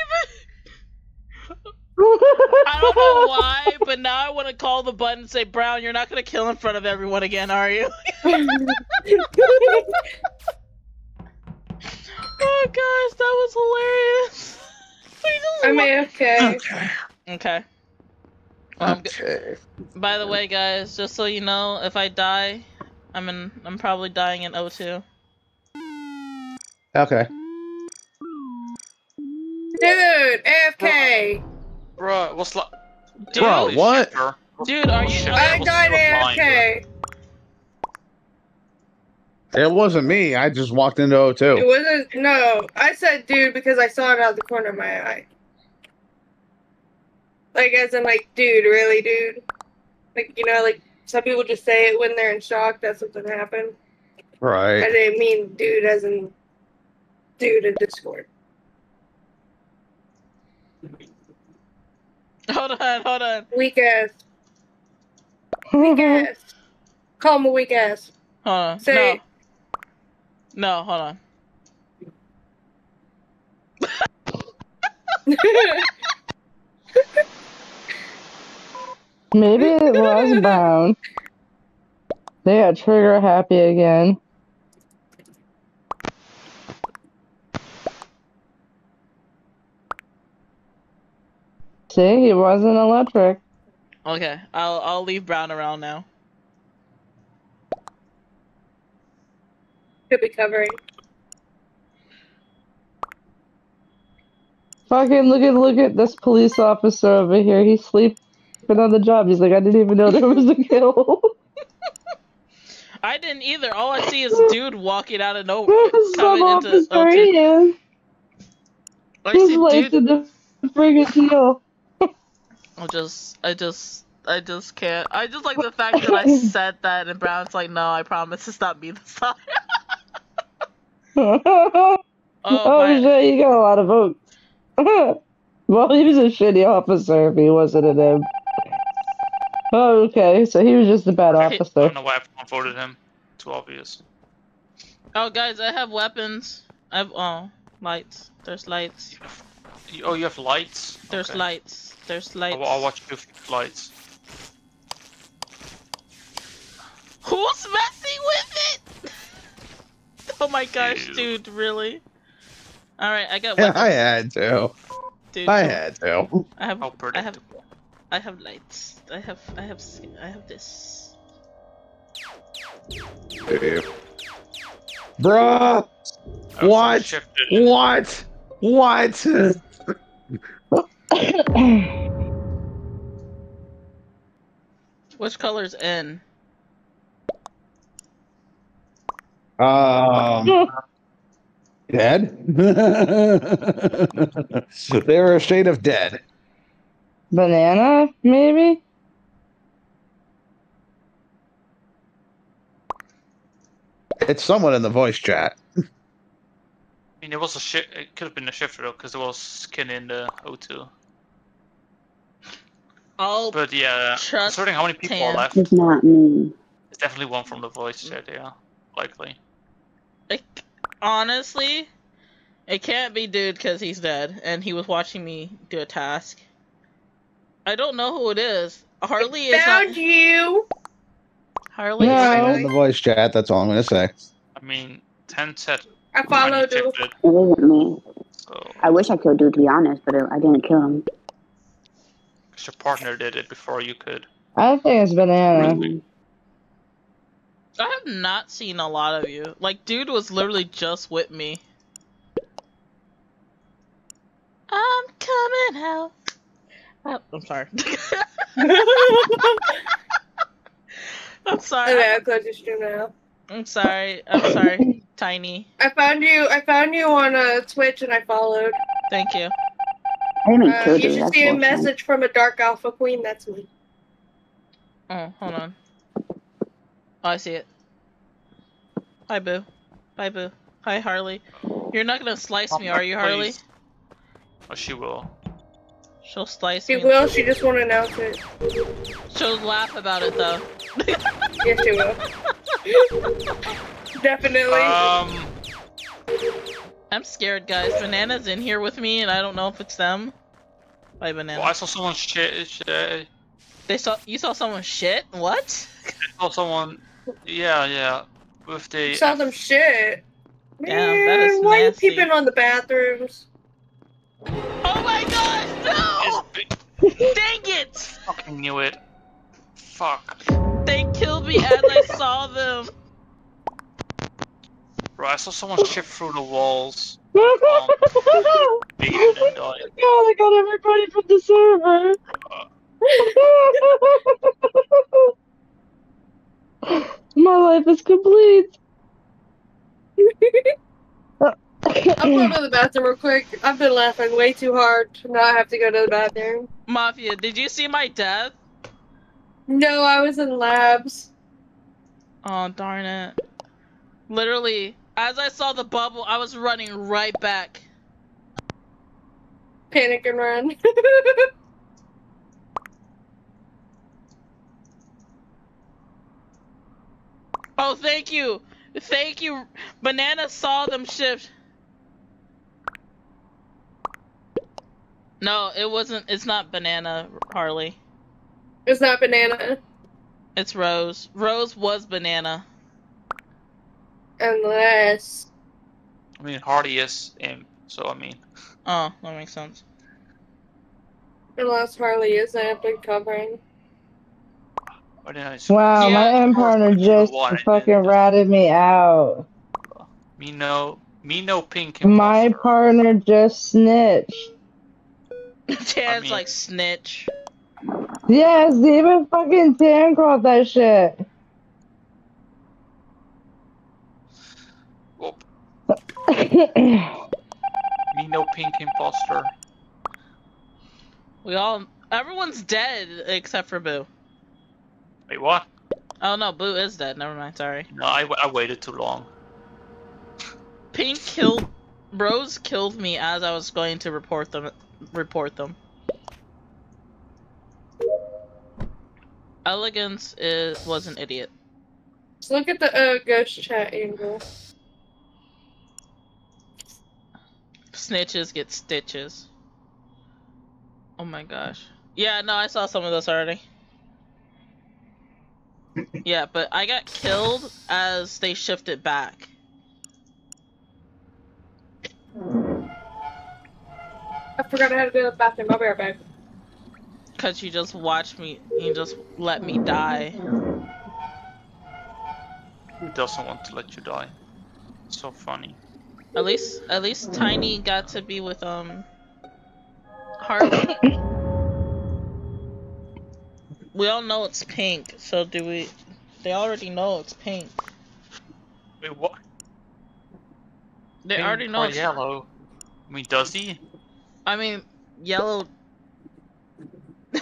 I don't know why, but now I want to call the button and say, Brown, you're not gonna kill in front of everyone again, are you? oh gosh, that was hilarious. We just I'm lo- AFK. Okay. okay. Um, okay. by the way, guys, just so you know, if I die, I'm in. I'm probably dying in O2. Okay. Dude, AFK. Bruh, it was like. Dude, Bro, what? dude, are you? I you died Fine. AFK. It wasn't me. I just walked into It O2. wasn't. No, I said dude because I saw it out of the corner of my eye. Like, as in, like, dude, really, dude? Like, you know, like, some people just say it when they're in shock that something happened. Right. I didn't mean dude as in dude in Discord. hold on, hold on. Weak ass. Weak ass. Call him a weak ass. Hold on. Say- No. No, hold on. Maybe it was Brown. They got trigger happy again. See, he wasn't electric. Okay, I'll I'll leave Brown around now. Could be covering. Fucking look at look at this police officer over here. He's sleeping on the job. He's like, I didn't even know there was a kill. I didn't either. All I see is dude walking out of nowhere, Some coming into. officer Okay. he is. I He's see dude. the friggin' deal. I just, I just, I just can't. I just like the fact that I said that, and Brown's like, "No, I promise it's not me this time." oh, oh, my. shit, you got a lot of votes. well, he was a shitty officer if he wasn't in him. Oh, okay, so he was just a bad officer. I officer. don't know why everyone voted him. Too obvious. Oh, guys, I have weapons. I have oh lights. There's lights. You- Oh, you have lights? There's Okay. lights. There's lights. I'll, I'll watch you with lights. Who's messing with it? oh my gosh, Ew. dude, really? All right, I got Yeah, I had to. dude. I had to. I have, I have. I have lights. I have, I have, s- I have this. Bruh! Oh, What? shifted. What? What? Which color's in? Um. Dead? They're a shade of dead. Banana, maybe? It's someone in the voice chat. I mean, it was a shi It could have been a shifter though, because there was skin in the O2. I'll But yeah, Trust considering how many people Tan. are left, It's not me. it's definitely one from the voice chat. Yeah, likely. It, honestly, it can't be dude because he's dead and he was watching me do a task. I don't know who it is. Harley is Found not. you. Harley. No. is- Someone in the voice chat, that's all I'm going to say. I mean, ten said I followed you. It wasn't me. so I wish I killed dude to be honest, but I didn't kill him. 'cause your partner did it before you could. I think it's banana. Really? I have not seen a lot of you. Like, dude was literally just with me. I'm coming out. Oh, I'm sorry. I'm sorry. Okay, I'll close your stream now. I'm sorry. I'm sorry, Tiny. I found you. I found you on uh, Twitch and I followed. Thank you. I didn't Uh, kill you dude. should That's see a message from a dark alpha queen. That's me. Oh, hold on. Oh, I see it. Hi, Boo. Hi, Boo. Hi, Harley. You're not gonna slice me, are you, Harley? Please. Oh, she will. She'll slice She me. will, she just won't announce it. She'll laugh about it though. Yes, she will. Definitely. Um, I'm scared, guys. Banana's in here with me, and I don't know if it's them. Bye, banana. well, I saw someone shit. shit They saw you saw someone shit. What? I saw someone. Yeah, yeah. With the. Saw them shit. Damn, that is Man, why nasty. you peeping on the bathrooms? Oh my gosh! No! Dang it! Fucking knew it. Fuck. They killed me as I saw them. Bro, I saw someone chip through the walls. Um, oh Beat it and died. God, I got everybody from the server. My life is complete. I'm going to the bathroom real quick. I've been laughing way too hard Now I have to go to the bathroom. Mafia, did you see my death? No, I was in labs. Oh darn it! Literally, as I saw the bubble, I was running right back. Panic and run. Oh, thank you, thank you. Banana saw them shift. No, it wasn't. It's not banana, Harley. it's not banana. It's Rose. Rose was banana. Unless. I mean, Harley is imp, so I mean. Oh, that makes sense. Unless Harley is amp and covering. Why didn't I say Wow, Yeah, my M partner just Why? fucking ratted me out. Me no, me no pink. My imposter. partner just snitched. Tan's mean- like snitch. Yes, even fucking Tan caught that shit. Well, me no pink imposter. We all, everyone's dead except for Boo. Wait, what? Oh no, Boo is dead. Never mind. Sorry. No, I, I waited too long. Pink killed, Rose killed me as I was going to report them. Report them. Elegance is was an idiot. Just look at the uh, ghost chat angle. Snitches get stitches. Oh my gosh. Yeah, no, I saw some of this already. Yeah, but I got killed as they shifted back. I forgot I had to go to the bathroom. I'll be right back. Cause you just watched me, you just let me die. Who doesn't want to let you die? It's So funny. At least, at least Tiny got to be with um Harley. we all know it's pink, so do we? They already know it's pink. Wait, what? They Pink already know. or It's, yellow. I mean, does he? I mean, yellow.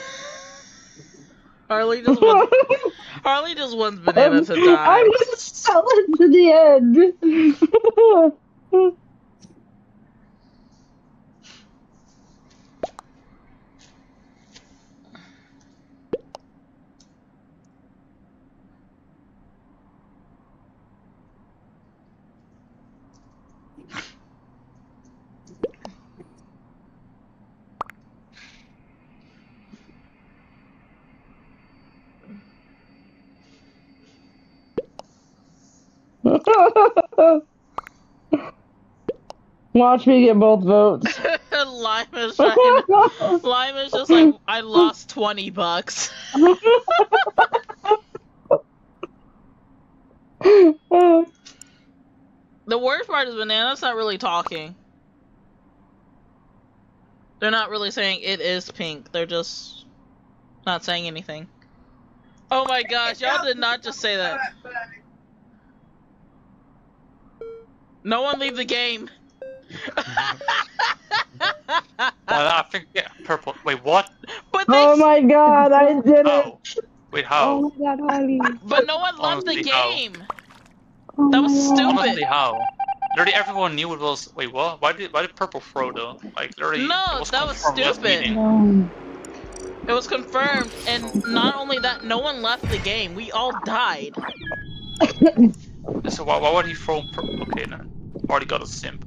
Harley just wants. Harley just wants banana to die. I'm gonna sell it to the end. Ha ha ha ha! Watch me get both votes. Lima's trying. Lima's just like, I lost twenty bucks. The worst part is Banana's not really talking. They're not really saying it is pink. They're just not saying anything. Oh my gosh, y'all did not just say that. No one leave the game. I think yeah, purple. Wait, what? but oh they oh my god, I oh. did it! Oh, Wait, how? Oh my god, Harley. But no one left the Honestly, how? game. Oh That was stupid. Honestly, how? Literally everyone knew it was. Wait, what? Why did why did purple throw though? Like literally. No, was that was stupid. No. It was confirmed, and not only that, no one left the game. We all died. So why, why would he throw? Pur- okay, then. Already got a simp.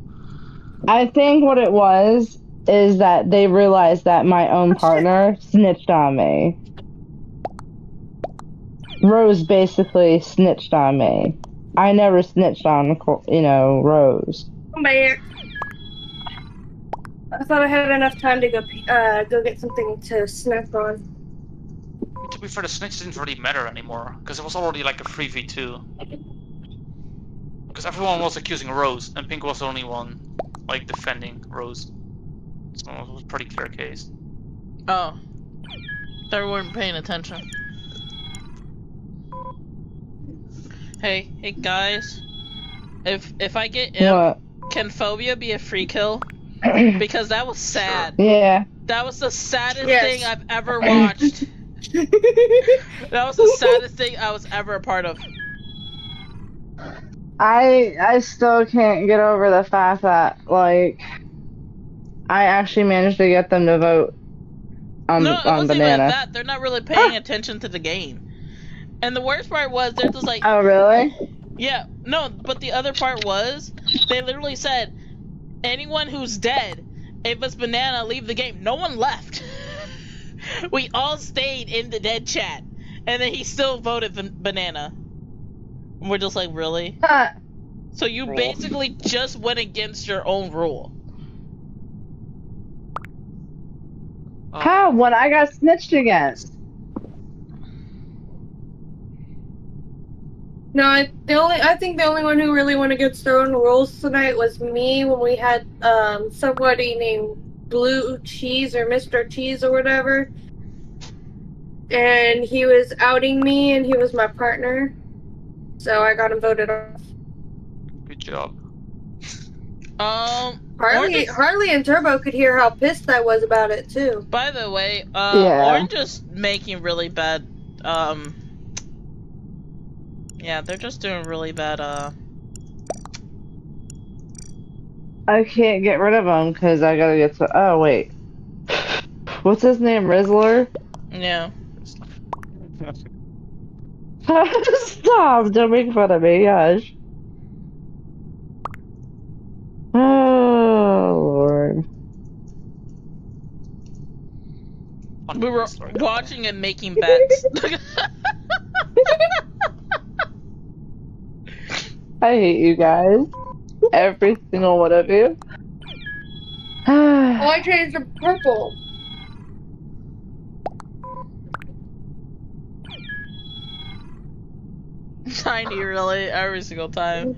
I think what it was is that they realized that my own partner snitched on me. Rose basically snitched on me. I never snitched on, you know, Rose. Come back. I thought I had enough time to go uh, go get something to snack on. To be fair, the snitch didn't really matter anymore because it was already like a three v two. Because everyone was accusing Rose, and Pink was the only one like defending Rose. So it was a pretty clear case. Oh. They weren't paying attention. Hey, hey guys. If if I get imp, What? can phobia be a free kill? Because that was sad. Yeah. That was the saddest Yes. thing I've ever watched. that was the saddest thing I was ever a part of. I I still can't get over the fact that like I actually managed to get them to vote on no, on banana. that. They're not really paying ah! attention to the game. And the worst part was they're just like, Oh really? yeah, no. But the other part was they literally said, anyone who's dead, if it's banana, leave the game. No one left. we all stayed in the dead chat, and then he still voted ban- banana. And we're just like, really? Huh. So you Rule. basically just went against your own rule. Oh, How? When I got snitched against? No, I, the only I think the only one who really went against their own rules tonight was me when we had um somebody named Blue Cheese or Mr. Cheese or whatever. And he was outing me and he was my partner. So I got him voted off. Good job. Um, Harley Orange is- Harley and Turbo could hear how pissed I was about it too. by the way, uh, Yeah. Orange is making really bad. Um, yeah, they're just doing really bad. Uh, I can't get rid of him because I gotta get to. Oh wait, what's his name? Rizzler. yeah. Stop! Don't make fun of me, gosh. Oh lord. We were story. watching and making bets. I hate you guys. Every single one of you. Oh, I changed to purple. Tiny, really, every single time.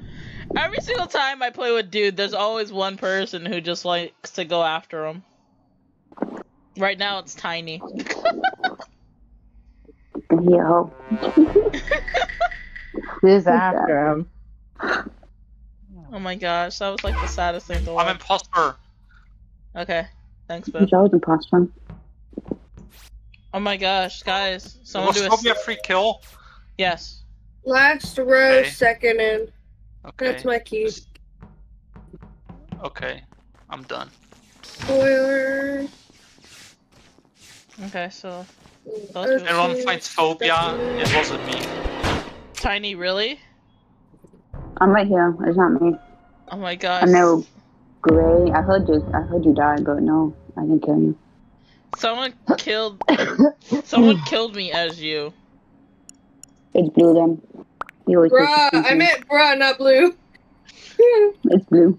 Every single time I play with dude, there's always one person who just likes to go after him. Right now, it's Tiny. Yo. Who's after him? Oh my gosh, that was like the saddest thing to watch. I'm imposter. Okay, thanks, Boo. He's always imposter. Oh my gosh, guys, someone Was do a probably a free kill. yes. Last row, Okay. second in. Okay. That's my key. Okay, I'm done. Spoiler. Okay, so mm, Okay, Everyone finds phobia. It wasn't me. Tiny, really? I'm right here. It's not me. Oh my gosh. I know. Gray. I heard you. I heard you die, but no, I didn't kill you. Someone killed. Someone killed me as you. It's blue then. He always takes Bruh, I meant bruh, not blue. It's blue.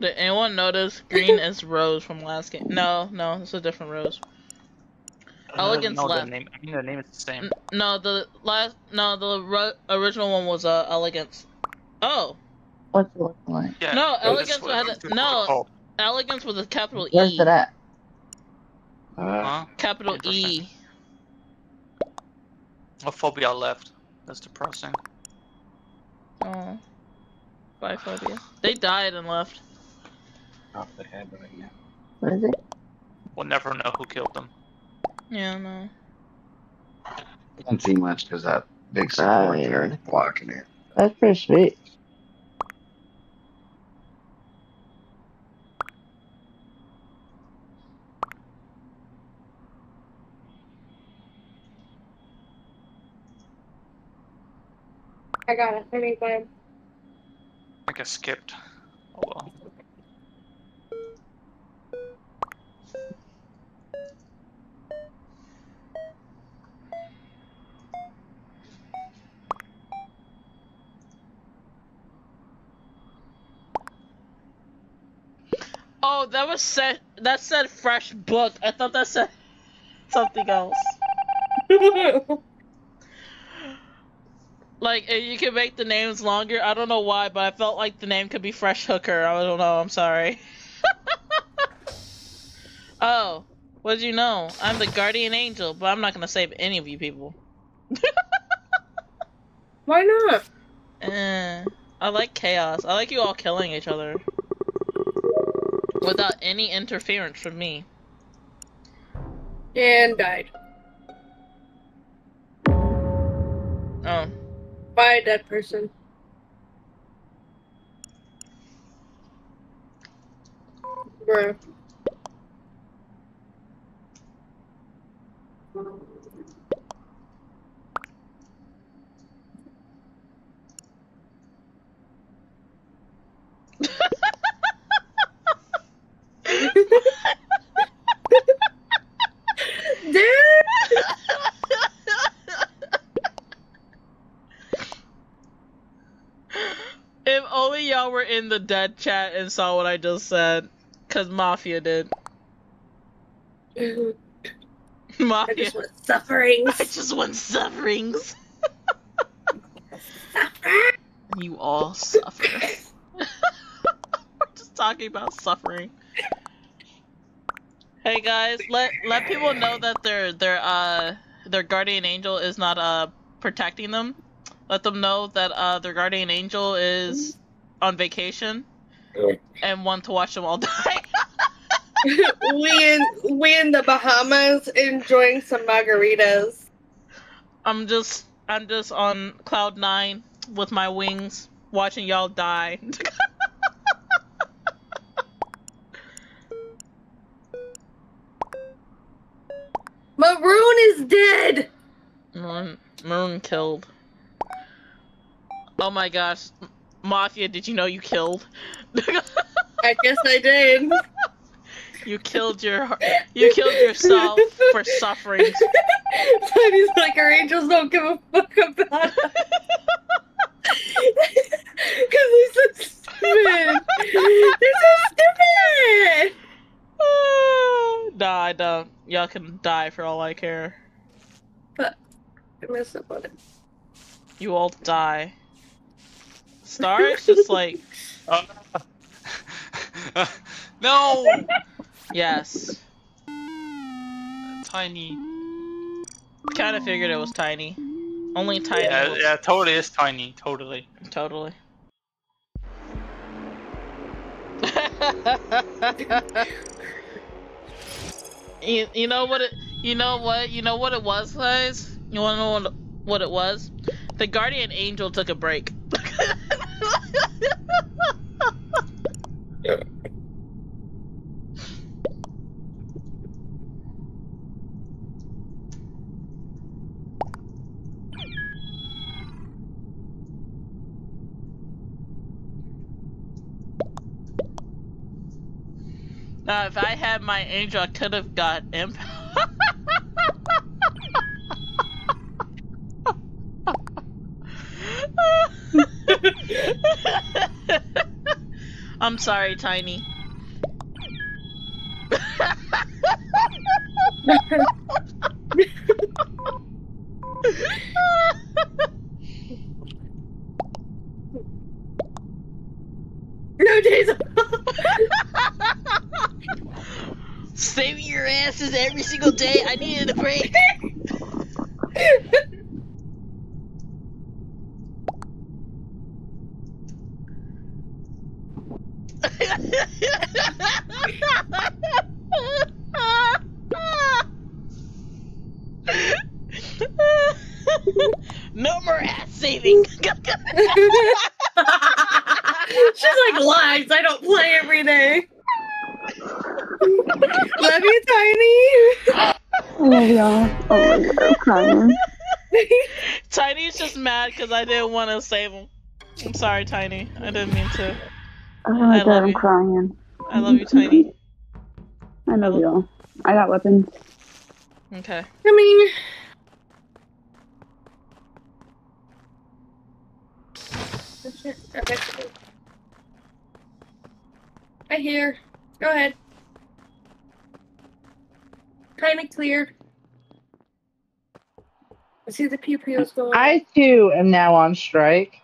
Did anyone notice green is Rose from last game? No, no, it's a different Rose. Elegance no, left. The name, I mean, the name is the same. N- No, the last, no, the ro- original one was uh, Elegance. Oh, What's it look like? Yeah. No, Elegance had a- no. it's. Elegance with a capital Where's E. it at? Uh, huh? Capital Interesting. E. Oh, phobia left. That's depressing. Oh. Biphobia. They died and left. Off the head right now. What is it? We'll never know who killed them. Yeah, no. Can't see much because that big Oh, support yeah. blocking it. That's pretty sweet. I got it. I mean, fine. I guess skipped. Oh well. Oh, that was said. That said fresh book. I thought that said something else. Like eh, you can make the names longer. I don't know why, but I felt like the name could be Fresh Hooker. I don't know. I'm sorry. oh, what did you know? I'm the guardian angel, but I'm not gonna save any of you people. Why not? Eh, I like chaos. I like you all killing each other without any interference from me. And died. Oh. By a dead person. Bro. Dude! if only y'all were in the dead chat and saw what I just said. Cause Mafia did. I Mafia. just want sufferings. I just want sufferings. You all suffer. We're just talking about suffering. Hey guys, let let people know that their their uh their guardian angel is not uh protecting them. Let them know that uh their guardian angel is on vacation and want to watch them all die. we in we in the Bahamas enjoying some margaritas. I'm just I'm just on cloud nine with my wings watching y'all die. Maroon is dead. Maroon, Maroon killed. Oh my gosh, M- Mafia! Did you know you killed? I guess I did. you killed your you killed yourself for suffering. Tiny's like our angels don't give a fuck about us. Cause they're so stupid. They're so stupid. nah, I don't. Y'all can die for all I care. But I messed up on it. You all die. Star is just like Uh, no! yes. Tiny. Kind of figured it was tiny. Only tiny. Yeah, yeah, totally is tiny. Totally. Totally. you, you know what it you know what you know what it was guys you want to know what, what it was the guardian angel took a break now if i had my angel i could have got imp i'm sorry tiny No days. Saving your asses every single day. I needed a break. No more ass saving. She's like lies. I don't play every day. Love you, Tiny. I love y'all. Oh my god, I'm crying. Tiny's just mad because I didn't want to save him. I'm sorry, Tiny. I didn't mean to. Oh my I god, love I'm you. crying. I love you, Tiny. I love y'all. I got weapons. Okay. I mean, okay. I hear. Go ahead. Kind of clear. I see the pew pews going. I too am now on strike.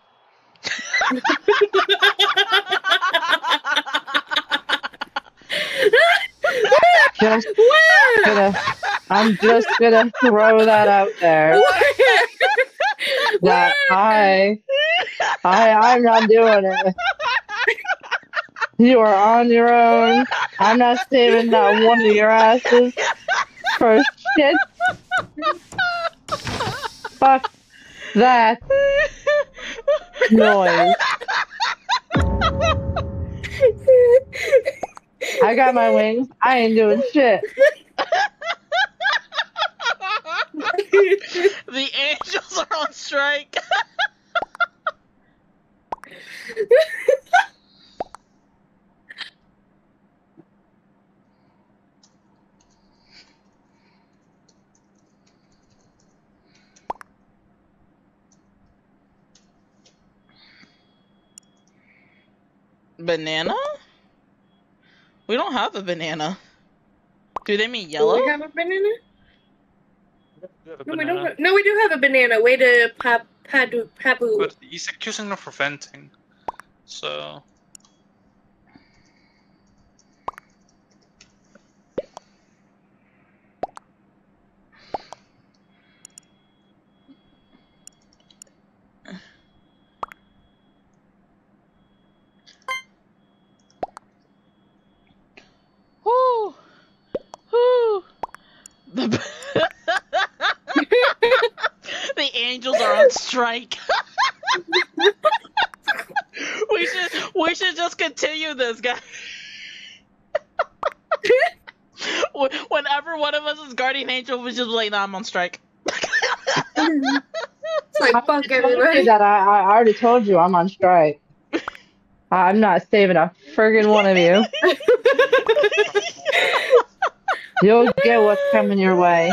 Just gonna, I'm just gonna throw that out there. That I, I, I'm not doing it. You are on your own. I'm not saving that one of your asses for shit. Fuck that noise. I got my wings. I ain't doing shit. the angels are on strike. Banana? We don't have a banana. Do they mean yellow? Do yellow? we have a banana? You have a No, we don't. Have, no, we do have a banana. Way to pap, padu, pabu. But he's accusing her for venting. So. Whoo! Whoo! The, the angels are on strike. we should we should just continue this, guy. Whenever one of us is guardian angel, we just be like, nah, I'm on strike. It's like fuck I told you everybody. that I, I already told you I'm on strike. I'm not saving a friggin' one of you. You'll get what's coming your way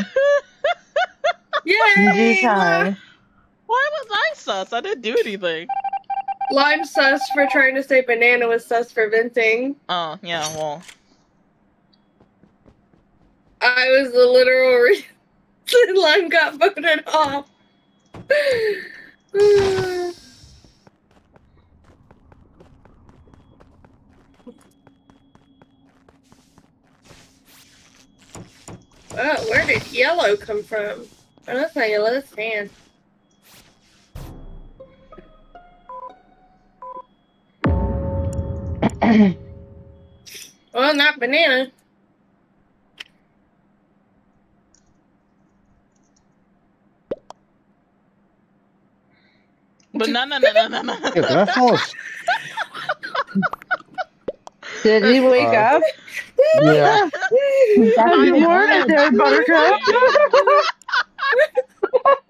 in due time. I sus? I didn't do anything. Lime sus for trying to say banana was sus for venting. Oh, yeah, well. I was the literal reason Lime got voted off. oh, where did yellow come from? Oh, that's not Well, not banana. But no, no, no, no, no, no. Yeah, did I fall? Did you wake Uh, up? Yeah. Good morning there, Buttercup.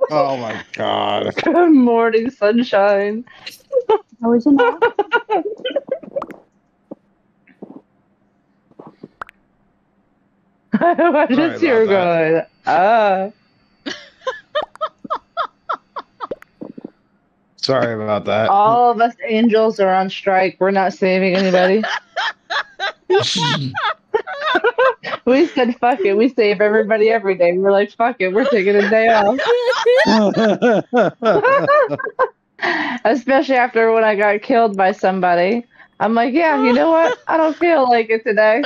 Oh my god. Good morning, sunshine. How was it I just Sorry hear going, ah. Sorry about that. All of us angels are on strike. We're not saving anybody. we said fuck it. We save everybody every day. We're like fuck it. We're taking a day off. Especially after when I got killed by somebody. I'm like, yeah, you know what? I don't feel like it today.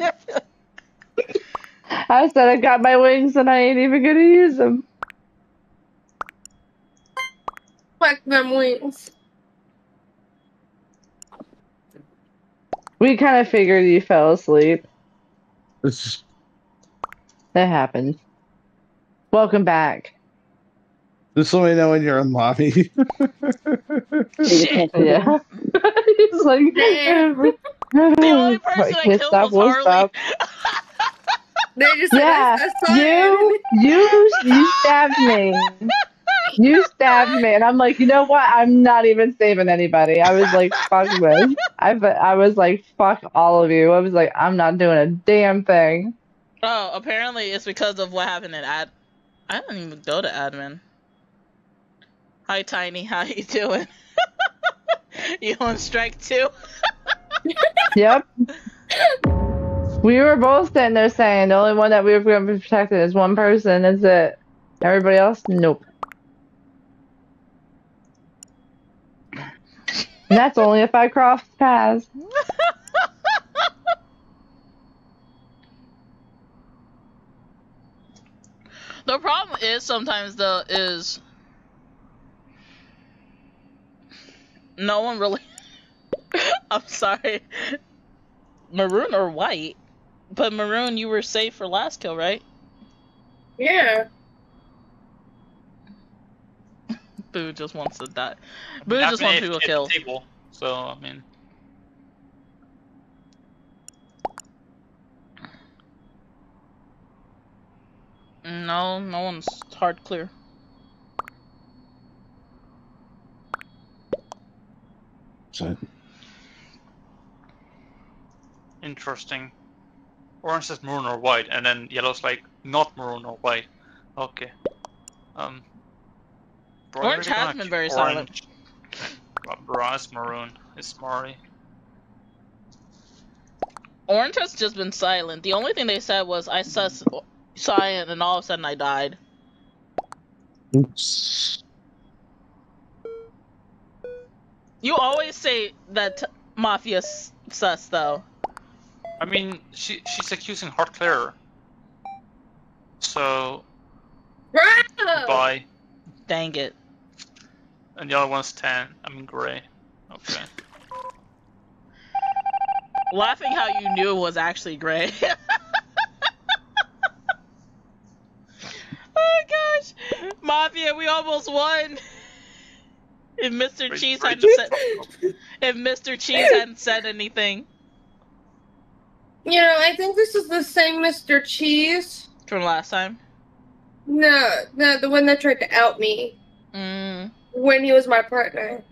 I said I got my wings and I ain't even gonna use them. Fuck them wings. We kind of figured you fell asleep. It's... That happened. Welcome back. Just let me know when you're in lobby. yeah. He's like, the only person I killed stop, was Harley. Stop. they just yeah, said, you, you, you stabbed me. You stabbed me, and I'm like, you know what? I'm not even saving anybody. I was like, fuck this. I, I was like, fuck all of you. I was like, I'm not doing a damn thing. Oh, apparently it's because of what happened at ad. I don't even go to admin. Hi, Tiny. How you doing? you on strike too? yep. We were both standing there saying the only one that we were going to be protected is one person. Is it everybody else? Nope. And that's only if I cross paths. the problem is sometimes though is no one really I'm sorry. Maroon or white? But maroon, you were safe for last kill, right? Yeah. Boo just wants to die. Boo just wants people killed. So I mean. No, no one's hard clear. So. Interesting. Orange says maroon or white, and then yellow's like not maroon or white. Okay. Um. Bro, orange has been very silent. Brass maroon. is Mari. Orange has just been silent. The only thing they said was, I saw cyan, and all of a sudden I died. Oops. You always say that Mafia sus, though. I mean, she she's accusing Heartclaire. So. Bro! Bye. Dang it. And the other one's tan. I mean gray. Okay. Laughing how you knew it was actually gray. oh gosh, Mafia, we almost won. If Mr. Cheese hadn't said, if Mr. Cheese hadn't said anything. You know, I think this is the same Mr. Cheese. From last time? No, no, the one that tried to out me. Mm. When he was my partner.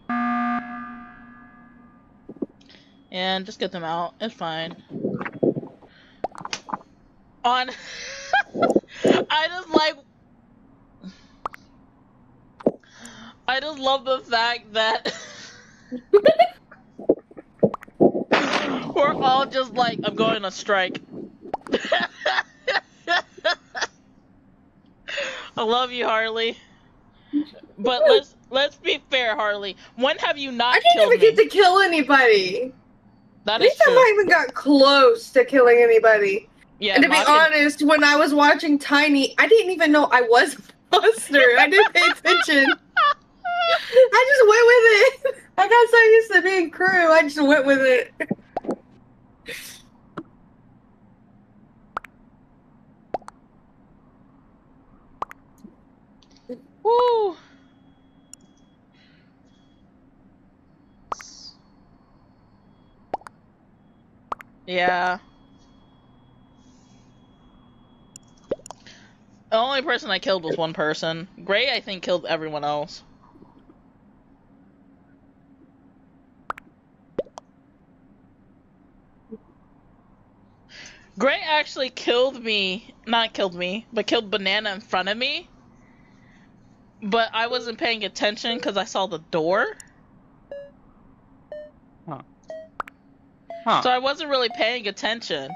And just get them out. It's fine. On. I just like. I just love the fact that. We're all just like, I'm going on strike. I love you, Harley. But let's let's be fair, Harley. When have you not? I didn't even me? get to kill anybody. That At least true. I not even got close to killing anybody. Yeah, and to be honest, when I was watching Tiny, I didn't even know I was Buster. I didn't pay attention. I just went with it. I got so used to being crew, I just went with it. Woo! Yeah. The only person I killed was one person. Gray, I think, killed everyone else. Gray actually killed me. Not killed me, but killed Banana in front of me. But I wasn't paying attention because I saw the door. Huh. Huh. So I wasn't really paying attention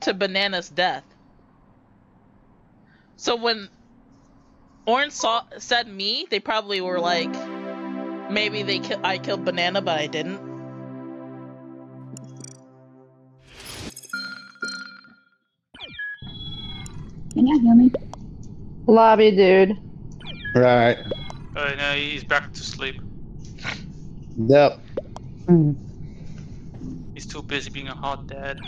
to Banana's death. So when Orange saw, said me, they probably were like, maybe they ki I killed Banana, but I didn't. Can you hear me? Lobby, dude. Right. Oh, no, he's back to sleep. Yep. Mm. He's too busy being a hot dad.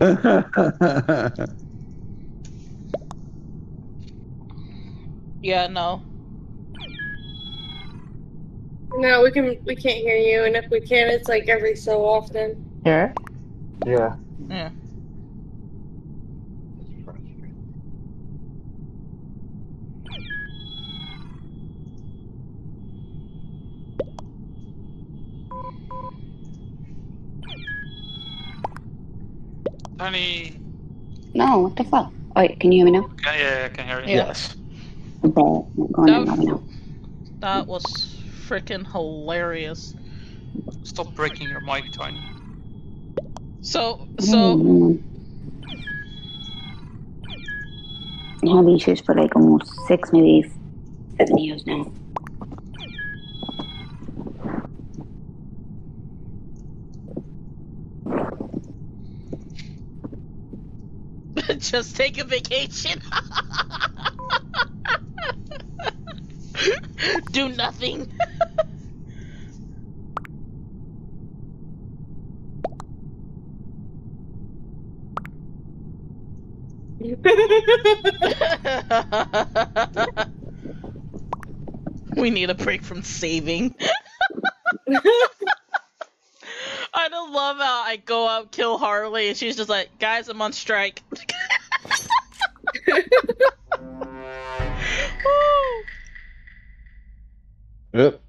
yeah, no. No, we can we can't hear you, and if we can, it's like every so often. Yeah. Yeah. Yeah. Tiny. No, what the fuck? Oh, wait, can you hear me now? Yeah, yeah, I can hear you. Yeah. Yes. Okay, I'm going in That- lobby now. That was freaking hilarious. Stop breaking your mic, Tiny. So, so, Mm. I had issues for like almost six, maybe seven years now. Just take a vacation. Do nothing. we need a break from saving. I don't love how I go out, kill Harley, and she's just like, guys, I'm on strike. Woo. Yep.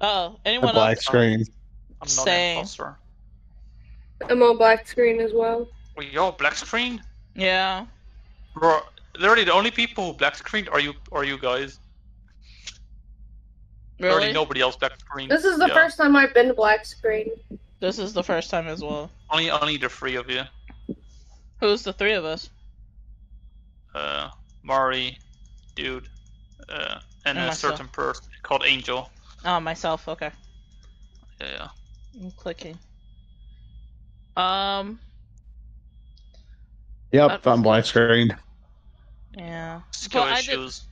Oh, A anyone black else? screen. I'm not Same. an imposter. I'm on black screen as well. Wait, yo, black screen? Yeah. Bro, literally the only people who black screened are you are you guys. Literally Really? nobody else black screened. This is the Yeah. first time I've been to black screen. This is the first time as well. Only only the three of you. Who's the three of us? Uh, Mari, dude, uh, and And a myself. certain person called Angel. Oh, myself. Okay. Yeah, yeah. I'm clicking. Um. Yep, I'm black screen. Yeah. Skill But did- issues.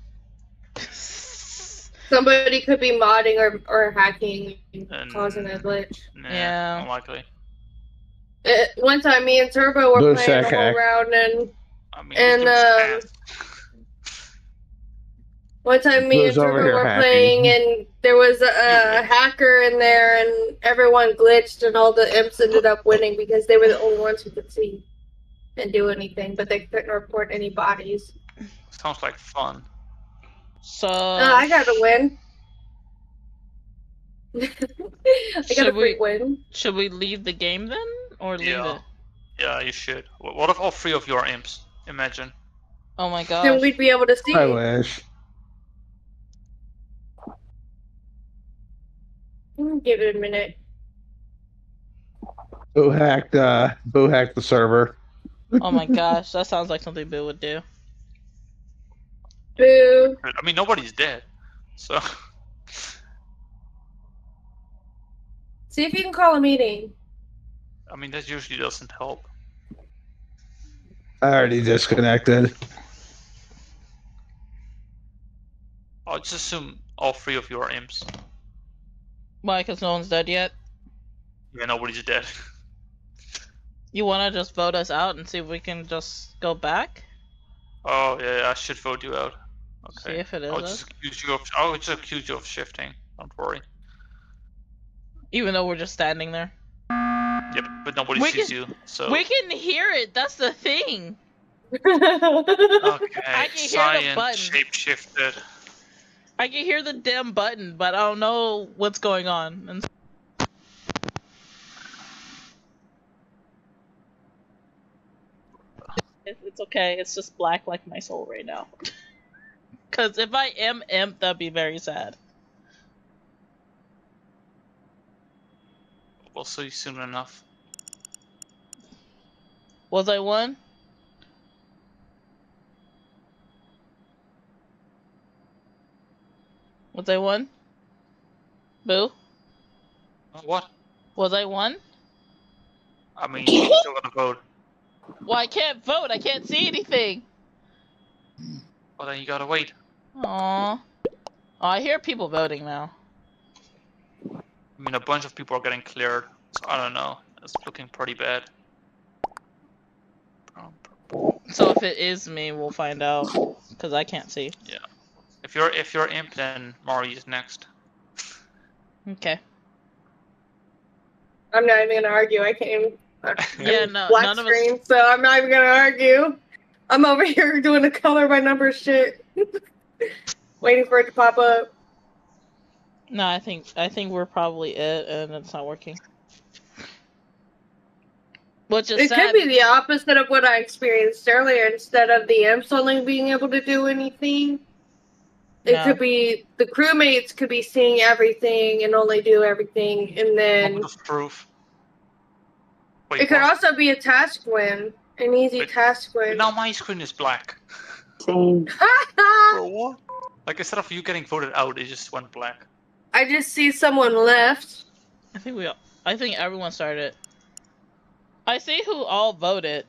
Somebody could be modding or, or hacking, And- causing a glitch. Nah, Yeah. Unlikely. Uh, one time, me and Turbo were Blue playing the sack whole hack. round, and I mean, And, there's um, one time me and over Turbo here were hacking. playing, and there was a, a hacker in there, and everyone glitched, and all the imps ended up winning because they were the only ones who could see and do anything, but they couldn't report any bodies. Sounds like fun. So. Uh, I got to win. I got Should a free we- win. Should we leave the game then, or leave Yeah. it? Yeah, you should. What if all three of you are imps? Imagine. Oh my Then gosh. we'd be able to see. I wish. Mm, Give it a minute. Boo hacked. Uh, Boo hacked the server. Oh my gosh, that sounds like something Boo would do. Boo. I mean, nobody's dead. So, See if you can call a meeting. I mean, that usually doesn't help. I already disconnected. I'll just assume all three of you are imps. Why? Because no one's dead yet. Yeah, nobody's dead. You wanna just vote us out and see if we can just go back? Oh, yeah, I should vote you out. Okay. See Okay. if it is I'll just accuse you of. I'll just accuse you of shifting. Don't worry. Even though we're just standing there. But nobody We sees can- you. So. We can hear it. That's the thing. Okay. I can hear the button. shapeshifted. I can hear the damn button, but I don't know what's going on. And It's it's okay. It's just black like my soul right now. Cause if I am imp, that'd be very sad. We'll see you soon enough. Was I one? Was I one? Boo? Oh, what? Was I one? I mean, you still gotta vote. Well, I can't vote. I can't see anything. Well, then you gotta wait. Aww. Oh, I hear people voting now. I mean, a bunch of people are getting cleared. So I don't know. It's looking pretty bad. So if it is me, we'll find out. Because I can't see. Yeah. If you're if you're imp, then Mari is next. Okay. I'm not even gonna argue. I can't even. Uh, yeah, no, black none of us. screen, so I'm not even gonna argue. I'm over here doing the color by number shit, waiting for it to pop up. No, I think I think we're probably it, and it's not working. Which is It sad. could be the opposite of what I experienced earlier. Instead of the imps only being able to do anything, it No. could be the crewmates could be seeing everything and only do everything, and then Moment of proof. Wait, it could what? also be a task win, an easy Wait, task win. Now my screen is black. Same. Bro, what? Like instead of you getting voted out, it just went black. I just see someone left. I think we. all- I think everyone started. I see who all voted.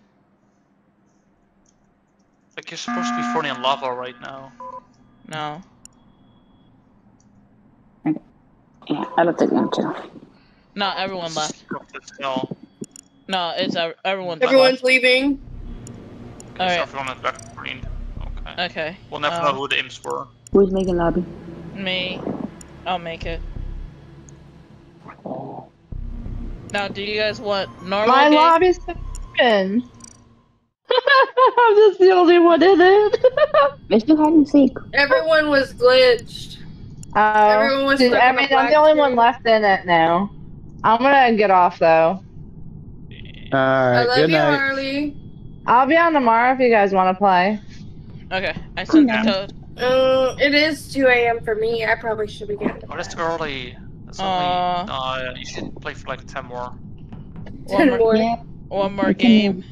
Like you're supposed to be floating in lava right now. No. Yeah, I don't think I'm too. No, everyone left. Fucked as hell. No, it's ev- everyone. left. Everyone's leaving. Okay, Alright. so everyone is back green. Okay. Okay. We'll never um, know who the imps were. Who's making lobby? Me. I'll make it. Now, do you guys want normal My game? lobby's open. I'm just the only one in it. Let's hide and seek. Everyone was glitched. Oh, Everyone was dude, I mean, I'm the only one left in it now. I'm gonna get off though. All I love good you, night. Harley. I'll be on tomorrow if you guys want to play. Okay, I sent the code. Uh, it is 2 a.m. for me. I probably should be getting. Oh, that's early. That's only. Uh, you should play for like ten more. One more, more. Yeah. one more game.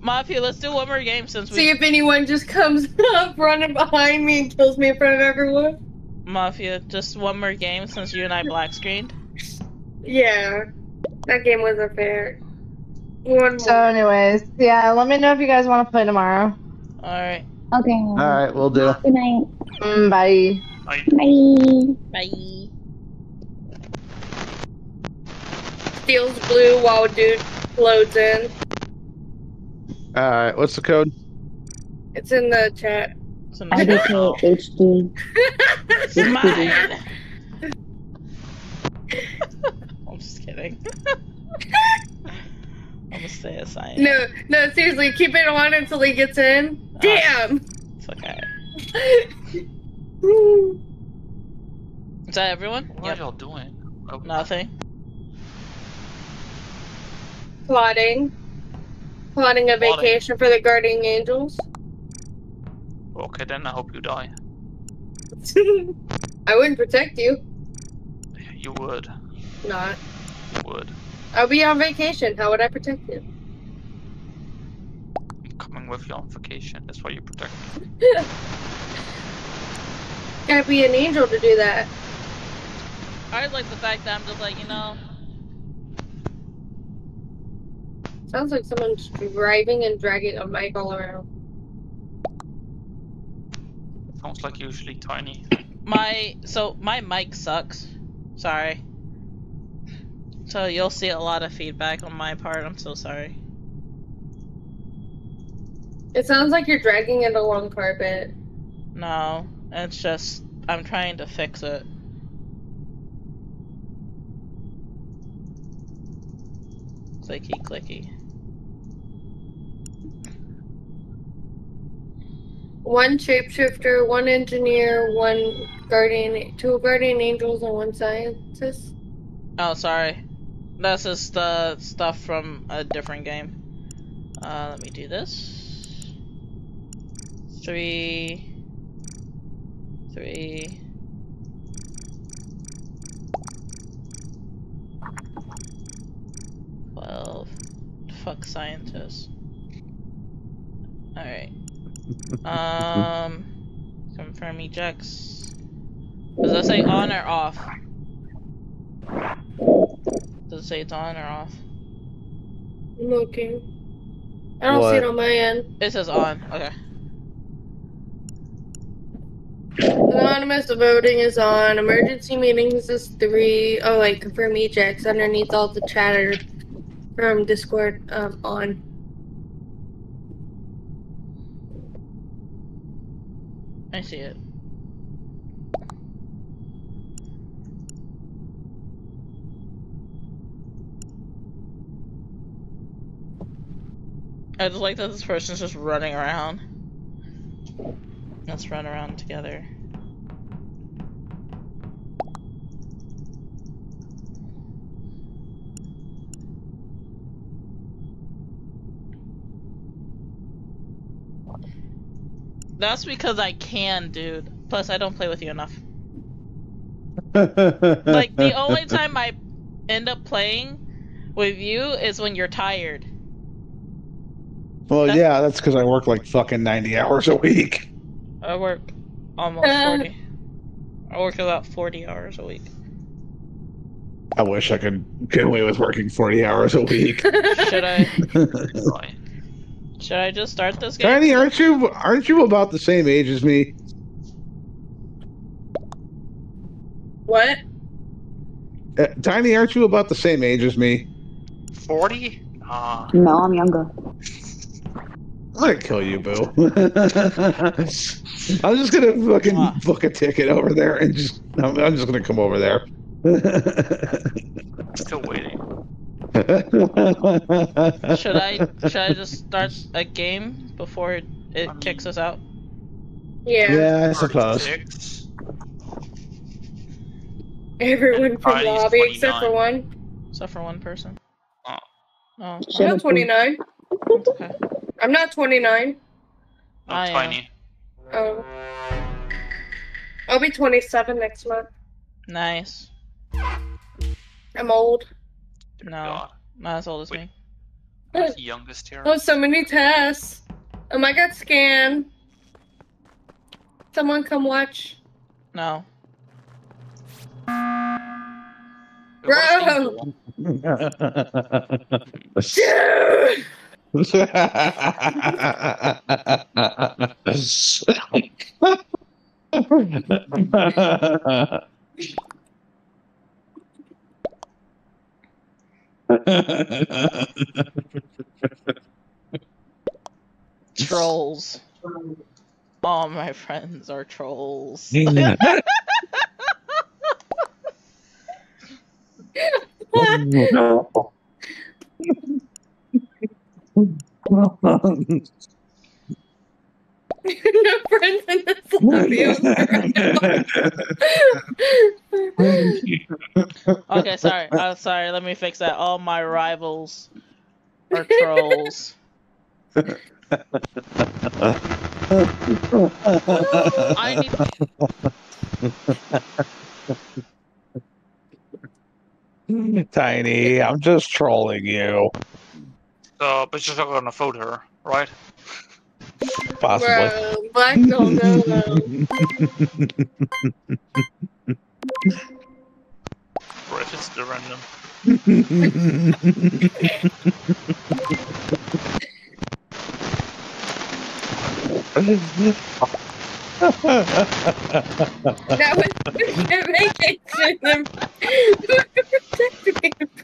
Mafia, let's do one more game since we- See if anyone just comes up running behind me and kills me in front of everyone. Mafia, just one more game since you and I black screened. Yeah, that game wasn't fair. One So, more. anyways, yeah, let me know if you guys want to play tomorrow. Alright. Okay. All right, we'll do. Good night. Mm, bye. I Bye. Bye. Steals blue while dude loads in. All right. What's the code? It's in the chat. It's in the chat. HD. It's mine! I'm just kidding. I'm gonna stay aside. No, no, seriously, keep it on until he gets in. Damn. It's okay. Is that everyone? What are y'all doing? Oh, Nothing. Plotting. Plotting a Plotting. vacation for the guardian angels. Okay, then I hope you die. I wouldn't protect you. You would. Not. You would. I'll be on vacation. How would I protect you? I'm coming with you on vacation. That's why you protect me. Gotta be an angel to do that. I like the fact that I'm just like, you know, Sounds like someone's driving and dragging a mic all around. Sounds like usually tiny. my so my mic sucks. Sorry. So you'll see a lot of feedback on my part. I'm so sorry. It sounds like you're dragging it along carpet. No, it's just I'm trying to fix it. Clicky clicky. One shapeshifter, one engineer, one guardian, two guardian angels, and one scientist. Oh, sorry. That's just the stuff from a different game. Uh, let me do this. Three. Three. Twelve. Fuck scientists. Alright. Um. Confirm ejects. Does that say on or off? Does it say it's on or off? I'm looking. I don't see it on my end. It says on. Okay. Anonymous voting is on. Emergency meetings is three. Oh, wait, confirm ejects underneath all the chatter from Discord um, on. see it. I just like that this person's just running around. Let's run around together. That's because I can, dude. Plus, I don't play with you enough. Like, the only time I end up playing with you is when you're tired. Well, yeah, that's because I work like fucking 90 hours a week. I work almost Uh. 40. I work about 40 hours a week. I wish I could get away with working 40 hours a week. Should I Right. Should I just start this game? Tiny, aren't you aren't you about the same age as me? What? Uh, Tiny, aren't you about the same age as me? 40? Nah. No, I'm younger. I'm gonna kill you, Boo. I'm just gonna fucking book a ticket over there and just I'm, I'm just gonna come over there. Still waiting. Should I should I just start a game before it, it Um, kicks us out? Yeah. Yeah, I suppose. Everyone from Friday's lobby except for one. Except for one person. Oh. Oh, I'm not 29. that's okay. I'm not 29. I am. tiny. Oh. I'll be 27 next month. Nice. I'm old. No, God. not as old as Wait. me. I'm the youngest here. Oh, so many tests. Oh, I got scan. Someone come watch. No. Wait, what is Bro! Dude! Trolls. All my friends are trolls. no friends in this lobby. Okay, sorry. I'm sorry. Let me fix that. All my rivals are trolls. I need. Tiny, I'm just trolling you. So, but you're not gonna vote her, right? Possibly. Bro, Black don't know. Or if it's the random. That was a vacation. and-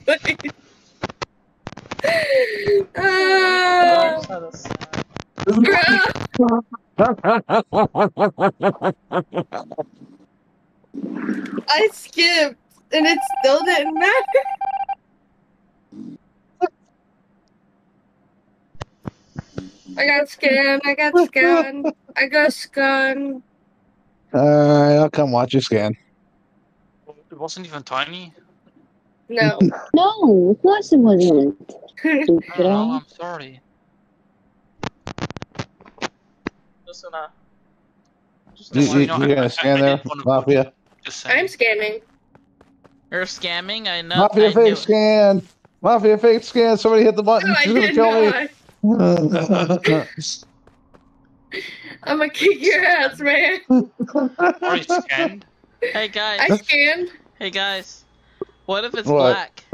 Protect me, please. Bro. I skipped, and it still didn't matter. I got scanned. I got scanned. I got scanned. Alright, I'll come watch you scan. It wasn't even tiny. No. No, of course it wasn't. Oh. I'm sorry. Just gonna. Just You, so you, you I- I- gonna I scan there, Mafia? I'm saying. scanning. You're scamming. I know. Mafia I fake scan! Mafia fake scan! Somebody hit the button! No, I She's gonna kill not. me! I'm gonna kick your ass, man. Are you scanned? Hey guys. I scanned. Hey guys. What if it's What? black?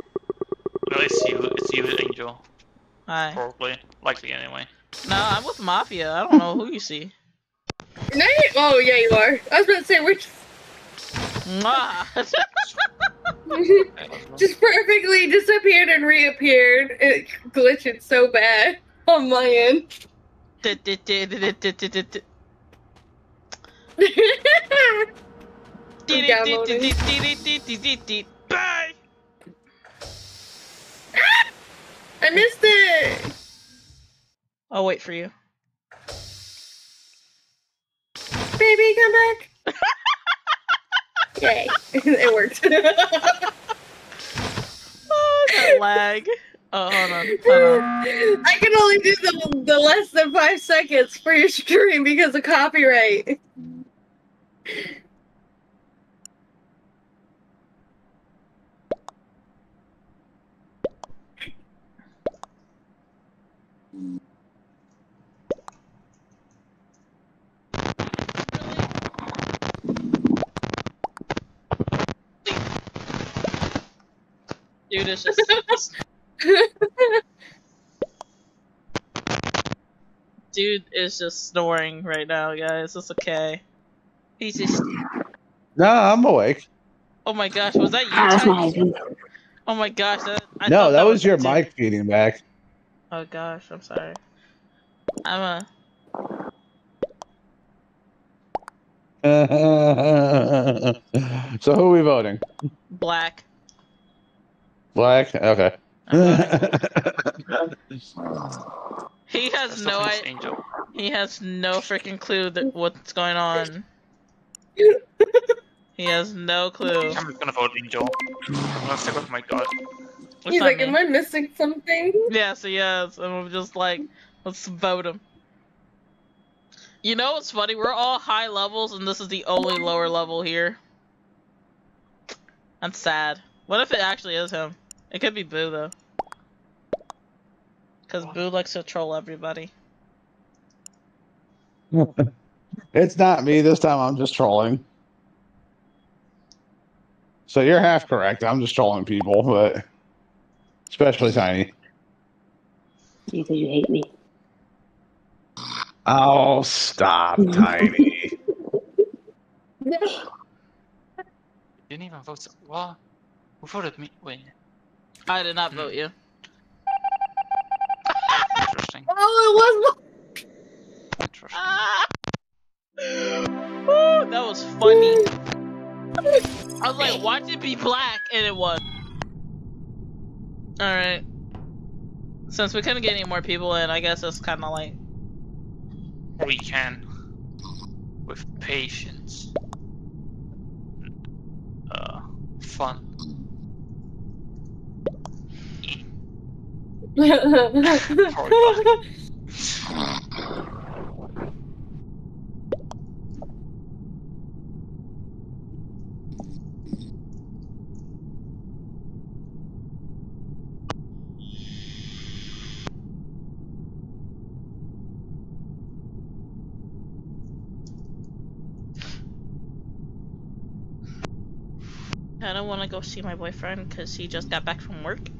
No, it's you. It's you, Angel. Hi. Probably. Likely, anyway. No, I'm with Mafia. I don't know who you see. No, oh yeah, you are. I was about to say which. Mwah. just perfectly disappeared and reappeared. It glitched so bad on my end. Bye. I missed it. I'll wait for you. Baby, come back. Yay. it worked. Oh, that lag. Oh, hold on. Hold on. I can only do the, the less than five seconds for your stream because of copyright. Dude, it's just. Dude is just snoring right now, guys. It's okay. He's just. No, I'm awake. Oh my gosh, was that you? That's my Tiny? husband. Oh my gosh, that, I no, thought that was your dude. mic feeding back. Oh gosh, I'm sorry. I'm a. so who are we voting? Black. Black? Okay. He has no definitely I- Angel. He has no freaking clue that what's going on. he has no clue. I'm just gonna vote Angel. I'm gonna stick with my gut. It's He's like, me. am I missing something? Yeah, so yes, and we're just like, let's vote him. You know what's funny? We're all high levels, and this is the only lower level here. That's sad. What if it actually is him? It could be Boo though, because Boo likes to troll everybody. it's not me this time. I'm just trolling. So you're half correct. I'm just trolling people, but especially Tiny. Because you hate me. Oh, stop, Tiny. Didn't even vote. So- what? Who voted me? Wait. I did not vote you. Interesting. Oh, it was. Interesting. Ah! Woo, that was funny. I was like, watch it be black, and it was. Alright. Since we couldn't get any more people in, I guess it's kind of like. We can. With patience. Uh, fun. I don't want to go see my boyfriend because he just got back from work.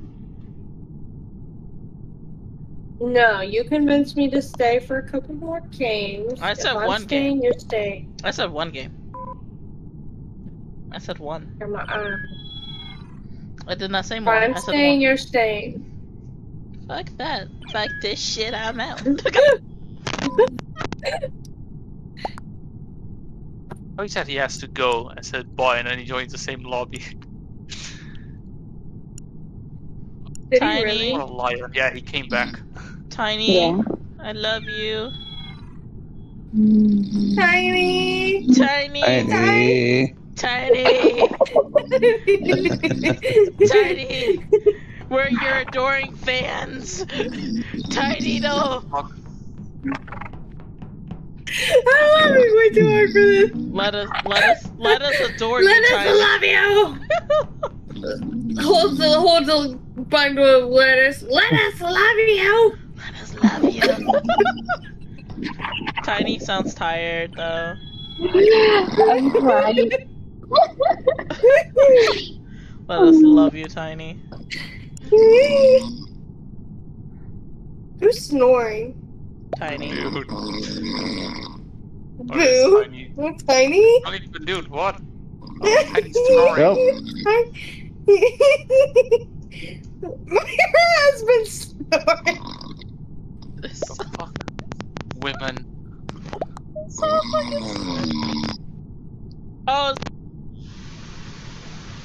No, you convinced me to stay for a couple more games. I said if I'm one staying, game. You're staying. I said one game. I said one. You're my, uh, I did not say if more. I'm I said staying. one. You're staying. Fuck that. Fuck this shit. I'm out. Oh, he said he has to go. I said bye, and then he joined the same lobby. Did Tiny. he really? what a liar. Yeah, he came back. Tiny, Yeah. I love you. Tiny. Tiny, Tiny. tiny, tiny. We're your adoring fans. Tiny, no. Fuck. I'm laughing way too hard for this. Let us, let us, let us adore Let you, us Tiny. love you. hold the hold the bundle of lettuce. Let us love you. Let us love you. Tiny sounds tired though. I'm crying. Let us love you, Tiny. Who's snoring? Tiny. Dude. Boo. tiny? Tiny. Dude, what? Oh, Tiny's snoring. Yep. My husband's snoring this. The fuck? Women. oh.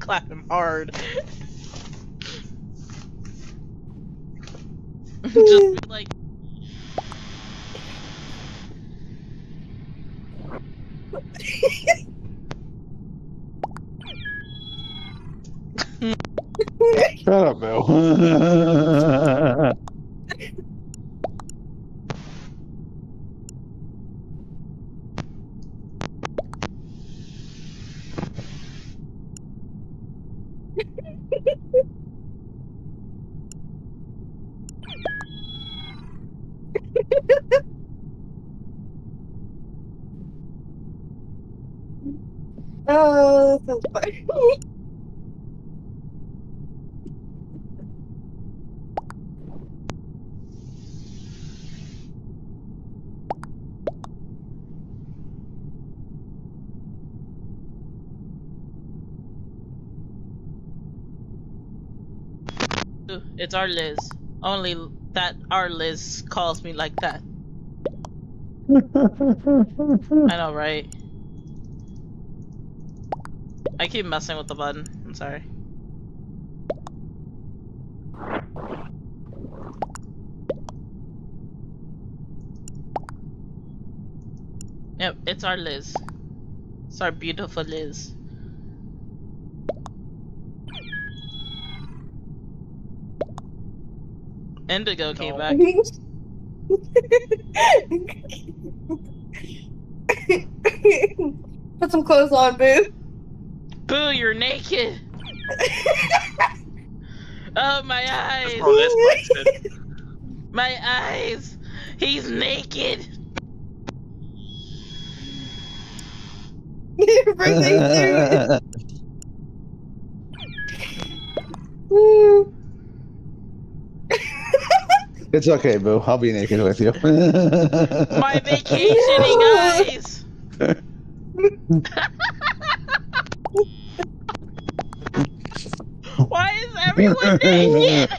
Clap him hard. Just be like. Shut up, Bill. Oh, that sounds fun. It's our Liz. Only that our Liz calls me like that. I know, right? I keep messing with the button. I'm sorry. Yep, it's our Liz. It's our beautiful Liz. Indigo came back. Put some clothes on, boo. Boo, you're naked! oh, my eyes! Bro, this likes. My eyes! He's naked! Birthday suit. Woo. it's okay, Boo. I'll be naked with you. My vacationing eyes! Why is everyone naked?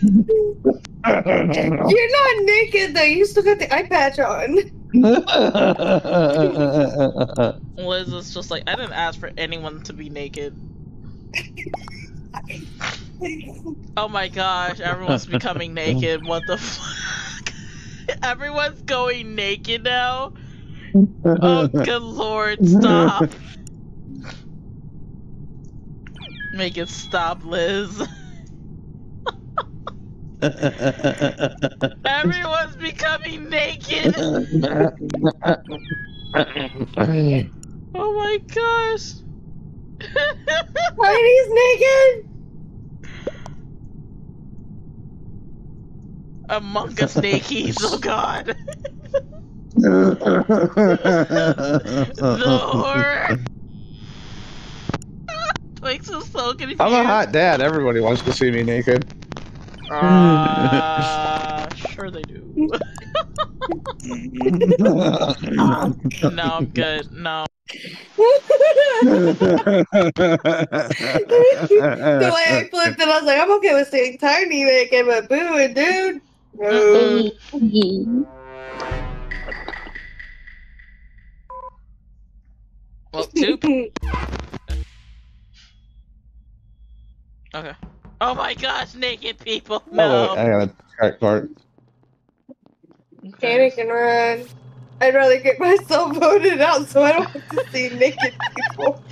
You're not naked though. You still got the eye patch on. Liz is just like, I didn't ask for anyone to be naked. Oh my gosh, everyone's becoming naked. What the fuck? Everyone's going naked now? Oh, good lord, stop. Make it stop, Liz. Everyone's becoming naked. Oh my gosh. Heidi's naked. Among Us nakies, oh god. the horror. Twix is so confused. I'm a hot dad. Everybody wants to see me naked. Uh, sure they do. no, I'm good. No. the way I flipped it, I was like, I'm okay with seeing Tiny naked, but Boo and Dude. No. Well, two. Okay. Oh my gosh, naked people. Oh, No. wait, I got a track part. Panic and run. I'd rather get myself voted out so I don't have to see naked people.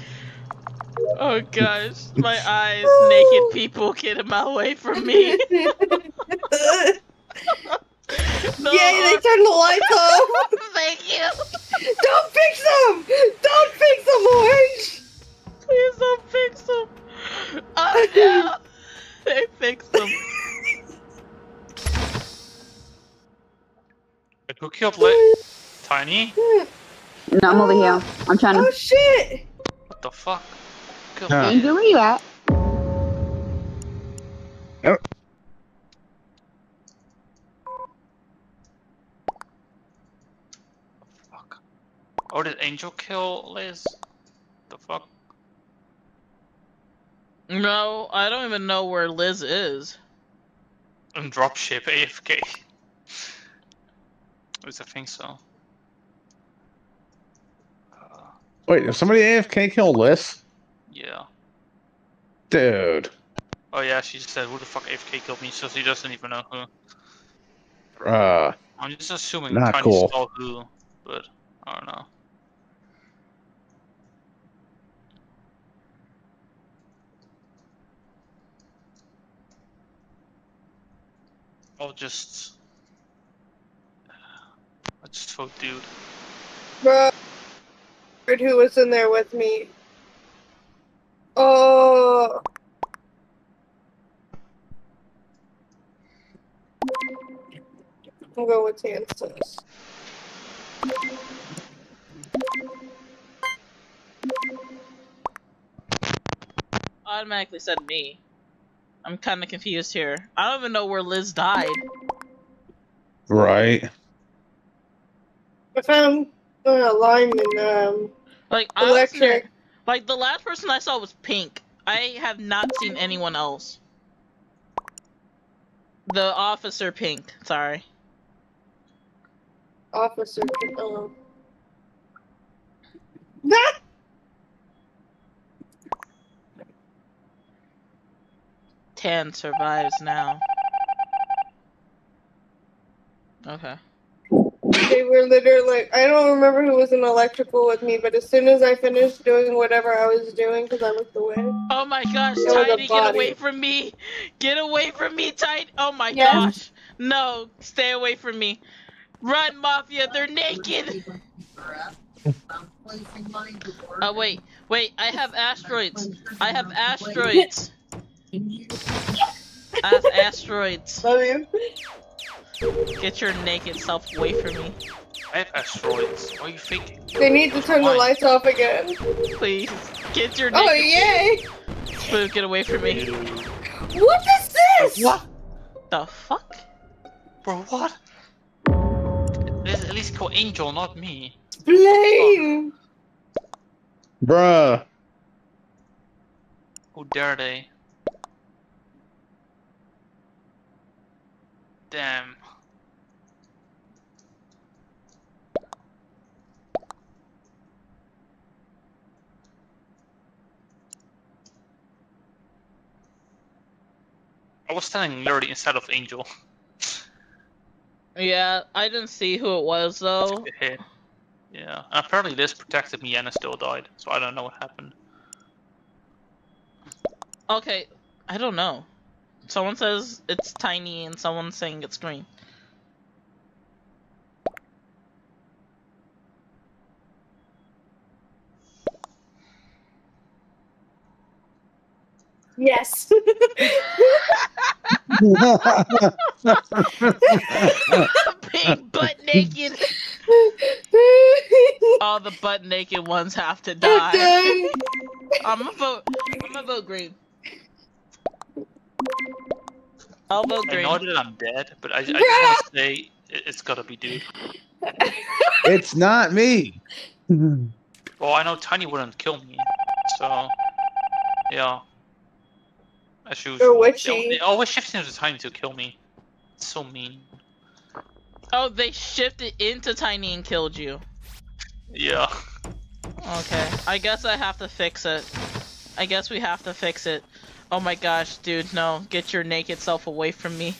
Oh gosh, my eyes, naked people, get them away from me. Yay, they turned the lights off. Thank you. Don't fix them! Don't fix them, Orange! Please don't fix them. Oh no, they fixed them. Who killed Lit? Tiny? No, I'm over here. I'm trying to- Oh shit! What the fuck? Killed Huh. Angel, where you at? Fuck. Oh, did Angel kill Liz? The fuck? No, I don't even know where Liz is. And dropship AFK. At least I think so. Wait, did somebody AFK kill Liz? Yeah. Dude. Oh yeah, she said, "Who the fuck AFK killed me?" So she doesn't even know who. Uh, I'm just assuming Not Tiny cool. saw who, but I don't know. I'll just. Uh, I'll just vote dude. Bro, who was in there with me? Oh. I'll go with Tansis. Automatically said me. I'm kind of confused here. I don't even know where Liz died. right. I found uh, lineman, um, Like honestly, electric. like the last person I saw was Pink. I have not seen anyone else. The officer Pink. Sorry. officer. Um, that Tan survives now. Okay. they were literally. I don't remember who was in electrical with me, but as soon as I finished doing whatever I was doing, because I looked away. Oh my gosh, There Tiny, get away from me! Get away from me, Tiny! Oh my Yes. gosh! No, stay away from me! Run, Mafia! They're naked! Oh wait, wait! I have asteroids. I have asteroids. I have asteroids. Love you. Get your naked self away from me, I asteroids. Why are you faking? They need to turn the lights off again. please. Get your naked Oh naked. yay! Please get away from me. What is this? What? The fuck? Bro, what? At at least call Angel, not me. Blame. Bruh. Who dare they? Damn. I was standing literally inside of Angel. Yeah, I didn't see who it was though. Yeah, and apparently this protected me and I still died, so I don't know what happened. Okay, I don't know. Someone says it's tiny and someone's saying it's green. Yes. Pink butt naked. All the butt naked ones have to die. I'm gonna vote. I'm gonna vote green. I'll vote I green. know that I'm dead, but I, I just want to say it, it's gotta be dude. it's not me. Well, I know Tiny wouldn't kill me, so yeah. As usual. witchy. They, they oh, always shifting to Tiny to kill me. It's so mean. Oh, they shifted into tiny and killed you. Yeah. Okay, I guess I have to fix it. I guess we have to fix it. Oh my gosh, dude, no. Get your naked self away from me.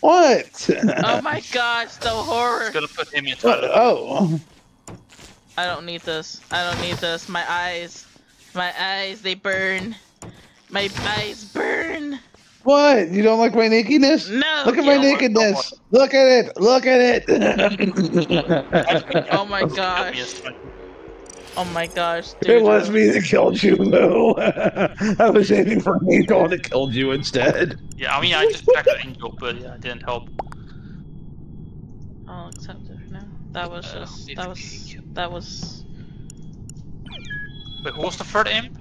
What? Oh my gosh, the horror. It's gonna put him inside of oh. I don't need this. I don't need this. My eyes. My eyes, they burn. My eyes burn. What? You don't like my nakedness? No. Look at my nakedness. Look at it. Look at it. Oh my gosh. As Tiny. Oh my gosh, It was me that killed you, Lou. I was aiming for Angel and it killed you instead. Yeah, I mean, I just protected Angel, but yeah, it didn't help. I'll accept it for now. That was Uh, just. That was. That was. Wait, who was the third imp?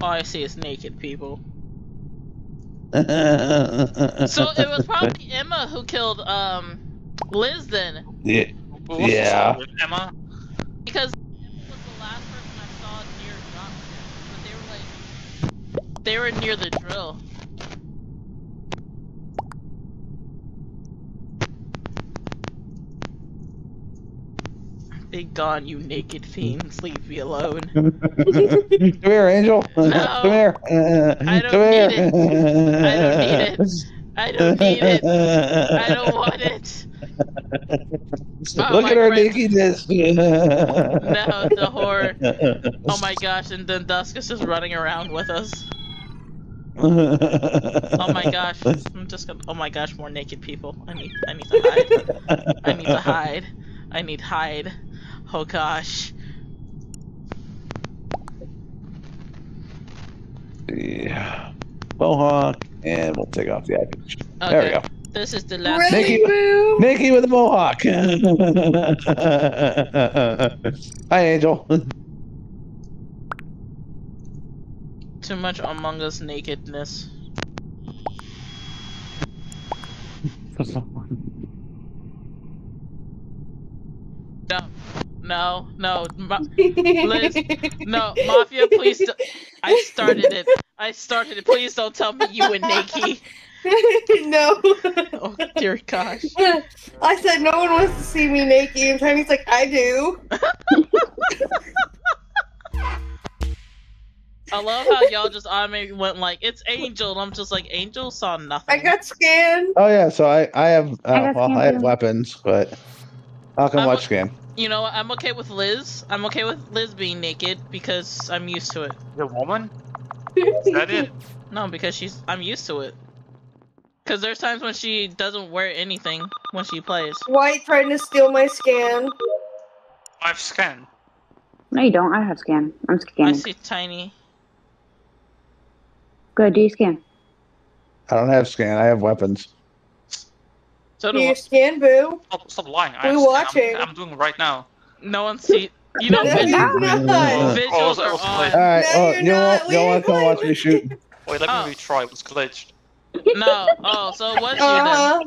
All I see is naked people. so So it was probably Emma who killed um Liz then, yeah. Who was Yeah. The Emma? because Emma was the last person I saw near Dropship, but they were like they were near the drill. Be gone, you naked fiends. Leave me alone. Come here, Angel. No. Come here. I don't Come need here. I don't need it. I don't need it. I don't want it. Oh, Look at oh our nakedness. No, the horror. Oh my gosh, and then Dusk is just running around with us. Oh my gosh. I'm just gonna oh my gosh, more naked people. I need I need to hide. I need to hide. I need hide. Oh gosh. Yeah. Mohawk, and we'll take off the eye patch. There we go. This is the last Really, Nikki- Boo? Nikki with a mohawk. Hi, Angel. too much Among Us nakedness. No. No, no, Ma- Liz, no, Mafia, please. I started it. I started it. Please don't tell me you and Nikki. no. Oh dear gosh. I said no one wants to see me naked, and Tiny's like, I do. I love how y'all just automatically went like, it's Angel, and I'm just like, Angel saw nothing. I got scanned. Oh yeah, so I I have uh, I well I have weapons, but how come I'm- watch scan? You know what? I'm okay with Liz. I'm okay with Liz being naked because I'm used to it. The woman? Is that it? No, because she's I'm used to it. Cause there's times when she doesn't wear anything when she plays. White trying to steal my scan. I've scanned. No, you don't. I have scan. I'm scanning. I see tiny. Go, do you scan? I don't have scan. I have weapons. So Do do you I. scan, Boo? Stop, stop lying. We're I'm, watching. I'm, I'm doing it right now. No one see. You know, No, vis- you're not. Uh, visuals Oh, are that was All on. right, No, oh, you're you not. want you Wait, want to come watch me shoot? Wait, let Oh. me retry. It was glitched. No. Oh, so it was. Uh-huh.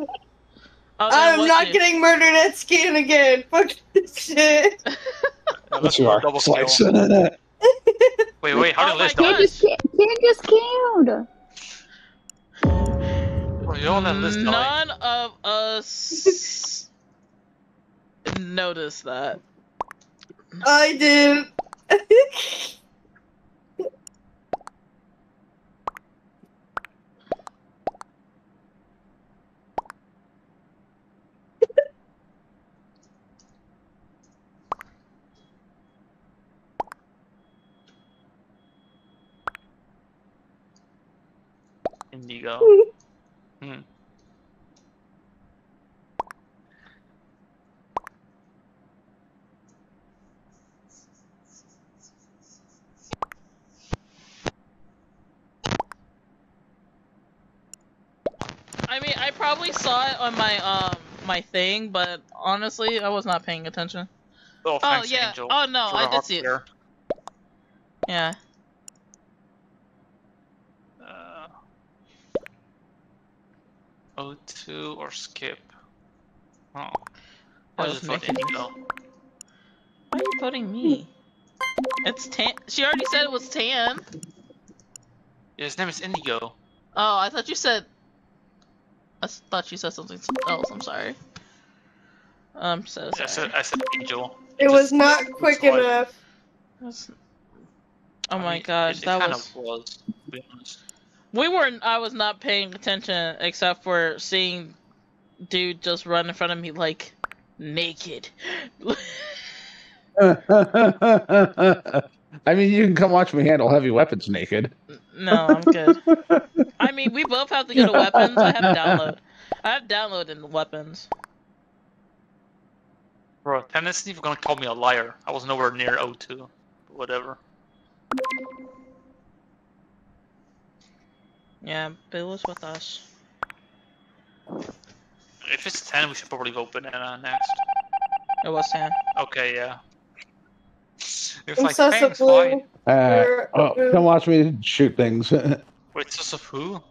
Oh, then it I'm not you. getting murdered at scan again. Fuck this shit. Yeah, Yes, let's you do a are. double Slice. kill. Wait, wait, how Oh did my Liz God. die? Can't just, can't just killed. Well, you don't let None of us noticed that. I did. Indigo. Hmm. I mean, I probably saw it on my um my thing, but honestly, I was not paying attention. Oh, thanks, yeah. Angel. Oh, no, I the did hot see it. care. Yeah. Uh, O2 or skip? Oh. That I was just vote Indigo. Why are you voting me? It's tan. She already said it was tan. Yeah, his name is Indigo. Oh, I thought you said. I thought you said something else. I'm sorry. I'm so I sorry. said, I said Angel. It just- was not looks quick like- enough. That's- Oh I my mean, gosh, it, it that kind was. of was, to be honest. We weren't. I was not paying attention except for seeing dude just run in front of me like naked. I mean, you can come watch me handle heavy weapons naked. no, I'm good. I mean, we both have to go to weapons. I have download. I have downloaded the weapons. Bro, Tennis even gonna call me a liar. I was nowhere near O2. Whatever. Yeah, Bill was with us. If it's 10, we should probably vote Banana next. It was 10. Okay, yeah. If I'm like sus 10, fine. Uh, oh, Boo. come watch me shoot things. Wait, sus of who?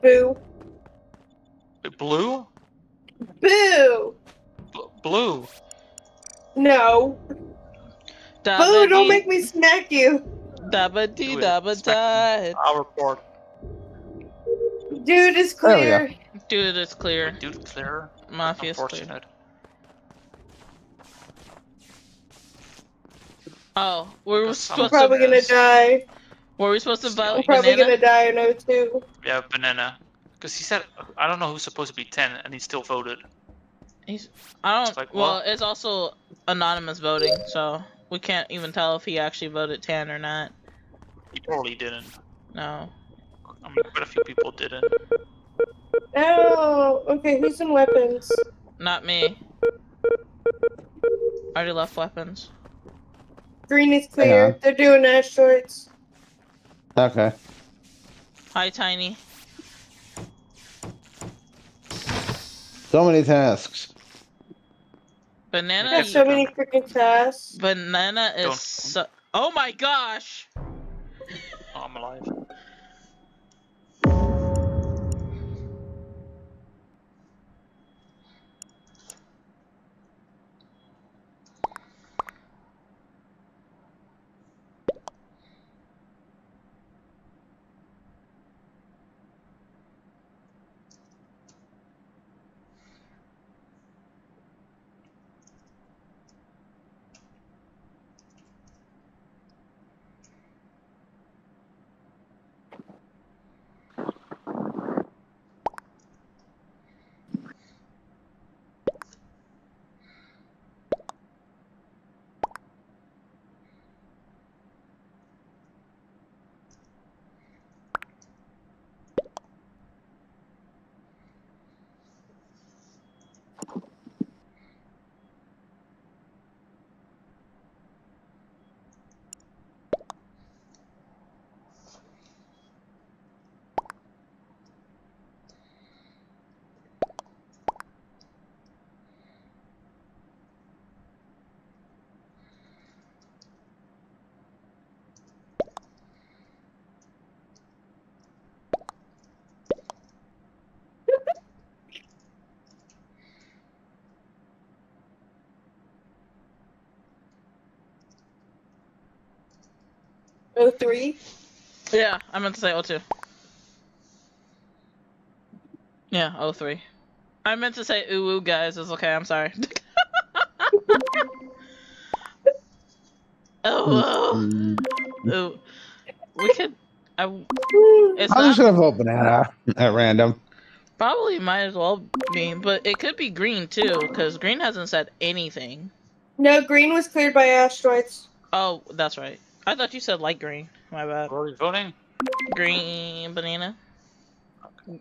Boo. Wait, Blue? Boo. B- blue. No. Boo, don't make me smack you. Dabba dee Do it. dabba Smack da. I'll report. Dude, is clear. Dude, is clear. Wait, dude, clear. Mafia Mafia's clear. Unfortunate. Oh, we were I'm supposed probably to. gonna die. Were we supposed to vote? I'm probably Banana? gonna die in 02. Yeah, banana. Because he said, I don't know who's supposed to be 10, and he still voted. He's, I don't. It's like, well, what? it's also anonymous voting, so we can't even tell if he actually voted ten or not. He probably didn't. No. I mean, quite a few people didn't. Oh, okay, who's in weapons? Not me. I already left weapons. Green is clear. They're doing asteroids. Okay. Hi, Tiny. So many tasks. Banana. Got so many freaking tasks. Banana is. So- oh my gosh! Oh, I'm alive. Oh three. Yeah, I meant to say 02. Yeah, 03. I meant to say ooh ooh guys, it's okay, I'm sorry. oh, Mm. oh. Ooh. We could. I, it's I'm just not, gonna vote banana at random. probably might as well be, but it could be green too, because green hasn't said anything. No, green was cleared by asteroids. Oh, that's right. I thought you said light green. My bad. Where are we voting? Green banana.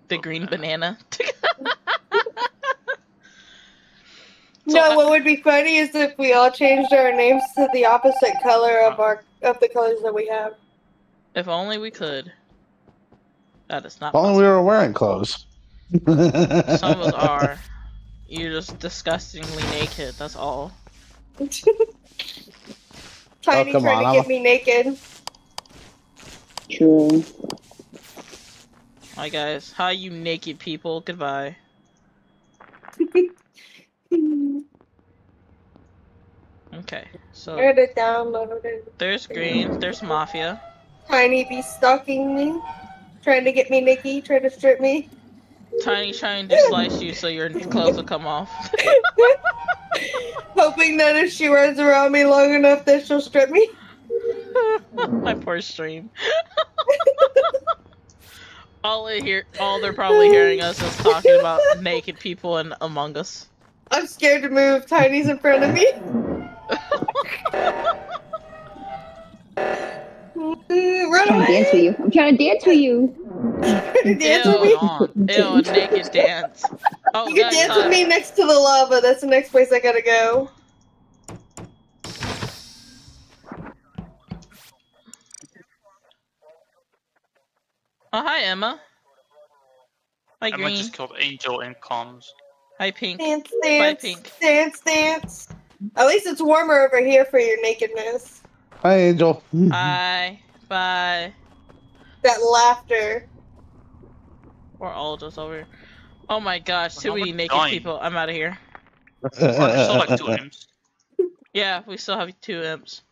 The green banana. So no, I- what would be funny is if we all changed our names to the opposite color of our of the colors that we have. if only we could. That is not If only possible. we were wearing clothes. Some of us are. You're just disgustingly naked. That's all. Tiny oh, come trying on, to I'm get a- me naked. True. Hi guys. Hi you naked people. Goodbye. Okay. I So had it downloaded. there's green. There's mafia. Tiny be stalking me, trying to get me Nikki, trying to strip me. Tiny trying to slice you so your clothes will come off. Hoping that if she runs around me long enough that she'll strip me. My poor stream. all they hear, all they're probably hearing us is talking about naked people and Among Us. I'm scared to move. Tiny's in front of me. Run I'm trying to dance with you. I'm trying to dance with you. dance with me. on. Ew, a naked dance. Oh, You can dance hi. with me next to the lava. That's the next place I gotta go. Oh, hi, Emma. Hi, Emma Green. just killed Angel in comms. Hi, Pink. Dance, Bye, dance, Pink. dance, dance. At least it's warmer over here for your nakedness. Hi, Angel. Hi. Bye. That laughter. We're all just over here. Oh my gosh, too many naked dying. people. I'm out of here. Aren't there still like two imps? Yeah, we still have two imps.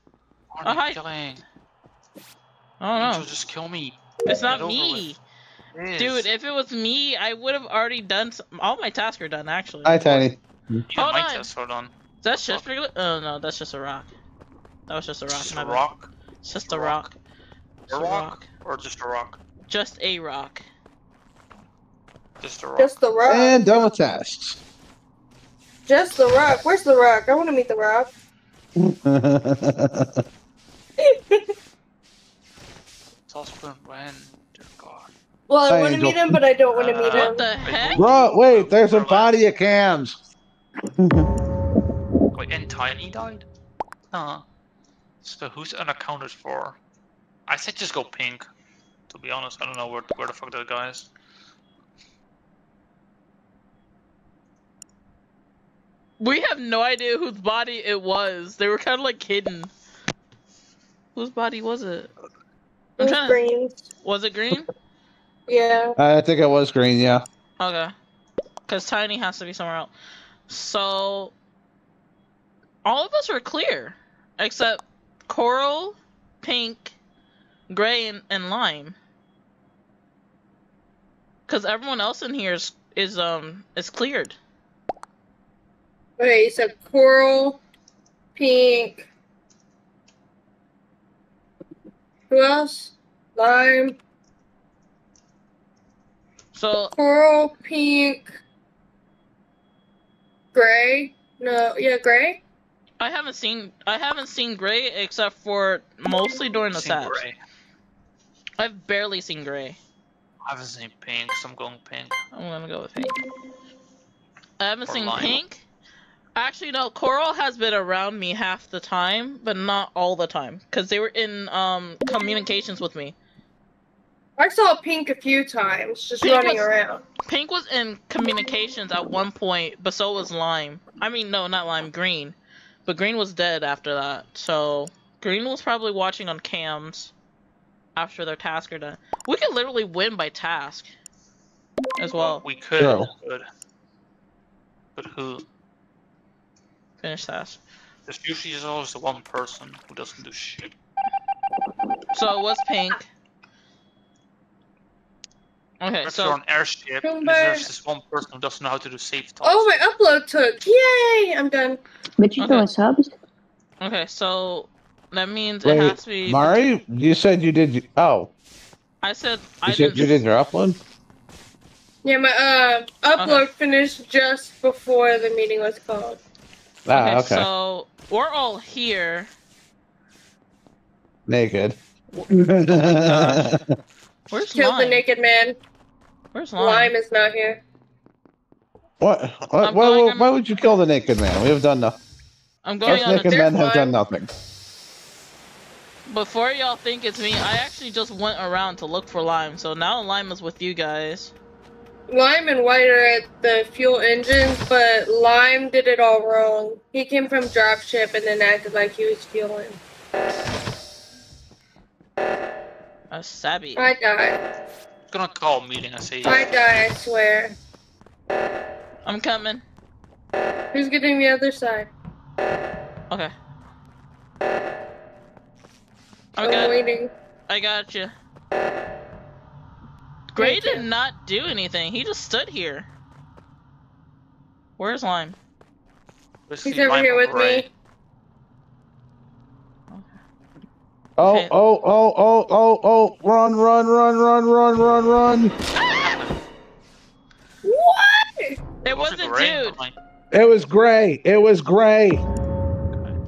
Aren't Oh, they hi. killing? Oh no. Angel, just kill me. It's not Get over me. with. It is. Dude, if it was me, I would have already done some, all my tasks are done actually. Hi, Tiny. Even Hold my on. tests are done. Is that shift regular? Oh no, that's just a rock. That was just a rock. Just a rock? It's just a rock. rock. A Just a rock? rock. Or just a rock? Just a rock. Just a rock. Just the rock. And done with tests. Just the rock. Where's the rock? I want to meet the rock. Husband when? Dear God. well, I Hey, want to meet him, but I don't want to meet Uh, him. What the heck? Bro, wait, there's a body of cams. Wait, and Tiny died? Huh. So who's unaccounted for? I said just go pink. To be honest, I don't know where, where the fuck that guy is. We have no idea whose body it was. They were kind of like hidden. Whose body was it? I'm Who's trying to- green? Was it green? Yeah. I think it was green, yeah. Okay. Because Tiny has to be somewhere else. So, all of us were clear. Except Coral, Pink, Gray, and, and Lime. Because everyone else in here is, is, um, is cleared. Okay, you said coral, pink. Who else? Lime. So, Coral, pink. Gray. No, yeah, gray. I haven't seen, I haven't seen Gray except for mostly during the Seen saps. I've barely seen Gray. I haven't seen pink, so I'm going pink. I'm gonna go with pink. I haven't Or seen lime. pink. Actually, no. Coral has been around me half the time, but not all the time, because they were in um communications with me. I saw pink a few times, just Pink running was- around. Pink was in communications at one point, but so was Lime. I mean, no, not Lime. Green, but Green was dead after that. So Green was probably watching on cams after their task are done. We could literally win by task as well. We could. True. But, but who? Finish that. There's usually just always the one person who doesn't do shit. So it was Pink. Okay, If so you're on airship, Come there's back. this one person who doesn't know how to do safe tasks. Oh, my upload took. Yay! I'm done. But you Okay. doing subs? okay, so that means it has to be. Mari, you said you did. Oh, I said you I said didn't. you did your upload. Yeah, my uh upload finished just before the meeting was called. Ah, okay. So we're all here. Naked. Where's Killed Lime? the naked man. Where's Lime? Lime is not here. what? What? Why, why, why would you kill the naked man? We have done nothing. I'm going Us on. naked A, men have done nothing. before y'all think it's me, I actually just went around to look for Lime. So now Lime is with you guys. Lime and White are at the fuel engines, but Lime did it all wrong. He came from dropship and then acted like he was fueling. A Sabby. I die. gonna call a meeting and say I die, I swear. I'm coming. Who's getting the other side? Okay. I'm Okay, waiting. I got you. Gray Thank you. did not do anything. He just stood here. Where's Lime? He's over here with me. Oh, Okay. oh, oh, oh, oh, oh! Run, run, run, run, run, run, run! What? It wasn't dude. It was gray. It was gray.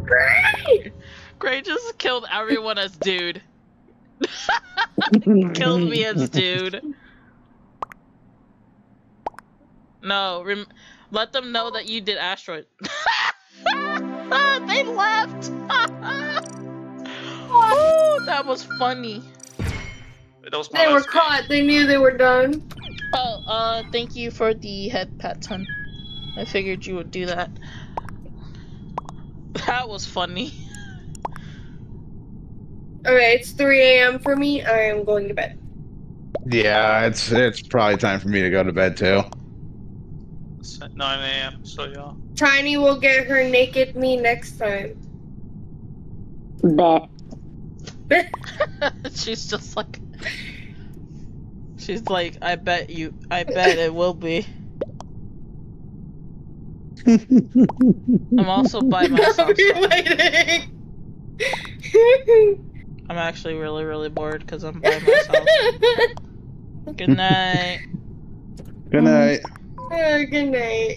Great! Gray just killed everyone as dude. Killed me as dude. No, rem- let them know that you did asteroid. they left. oh, that was funny. Was They were game. caught. They knew they were done. Oh, uh, thank you for the head pat, ton. I figured you would do that. That was funny. Okay, it's 3 a.m. for me. I am going to bed. Yeah, it's it's probably time for me to go to bed too. It's 9 a.m. So yeah. Tiny will get her naked me next time. Bet. she's just like she's like i bet you i bet it will be i'm also by myself I'll waiting. I'm actually really, really bored because I'm by myself. Good night. Good night. Oh, good night.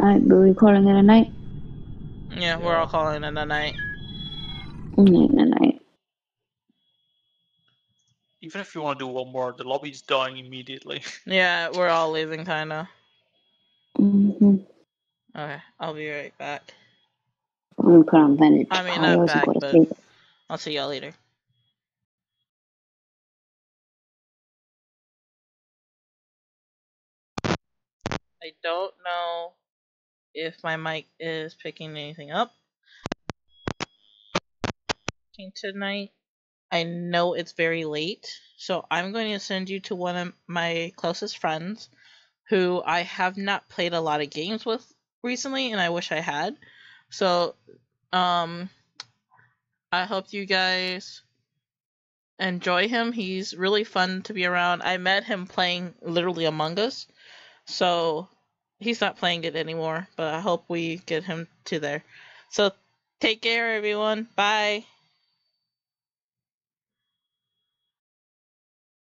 Alright, but we calling it a night? Yeah, we're all calling it a night. Night, night, night. Even if you want to do one more, the lobby's dying immediately. Yeah, we're all leaving, kinda. Mm-hmm. Okay, I'll be right back. I'm gonna put on Planet I mean, not back, but sleep. I'll see y'all later. I don't know if my mic is picking anything up tonight. I know it's very late, so I'm going to send you to one of my closest friends who I have not played a lot of games with recently and I wish I had. So, um I hope you guys enjoy him. He's really fun to be around. I met him playing literally Among Us. So he's not playing it anymore, but I hope we get him to there. So take care everyone. Bye.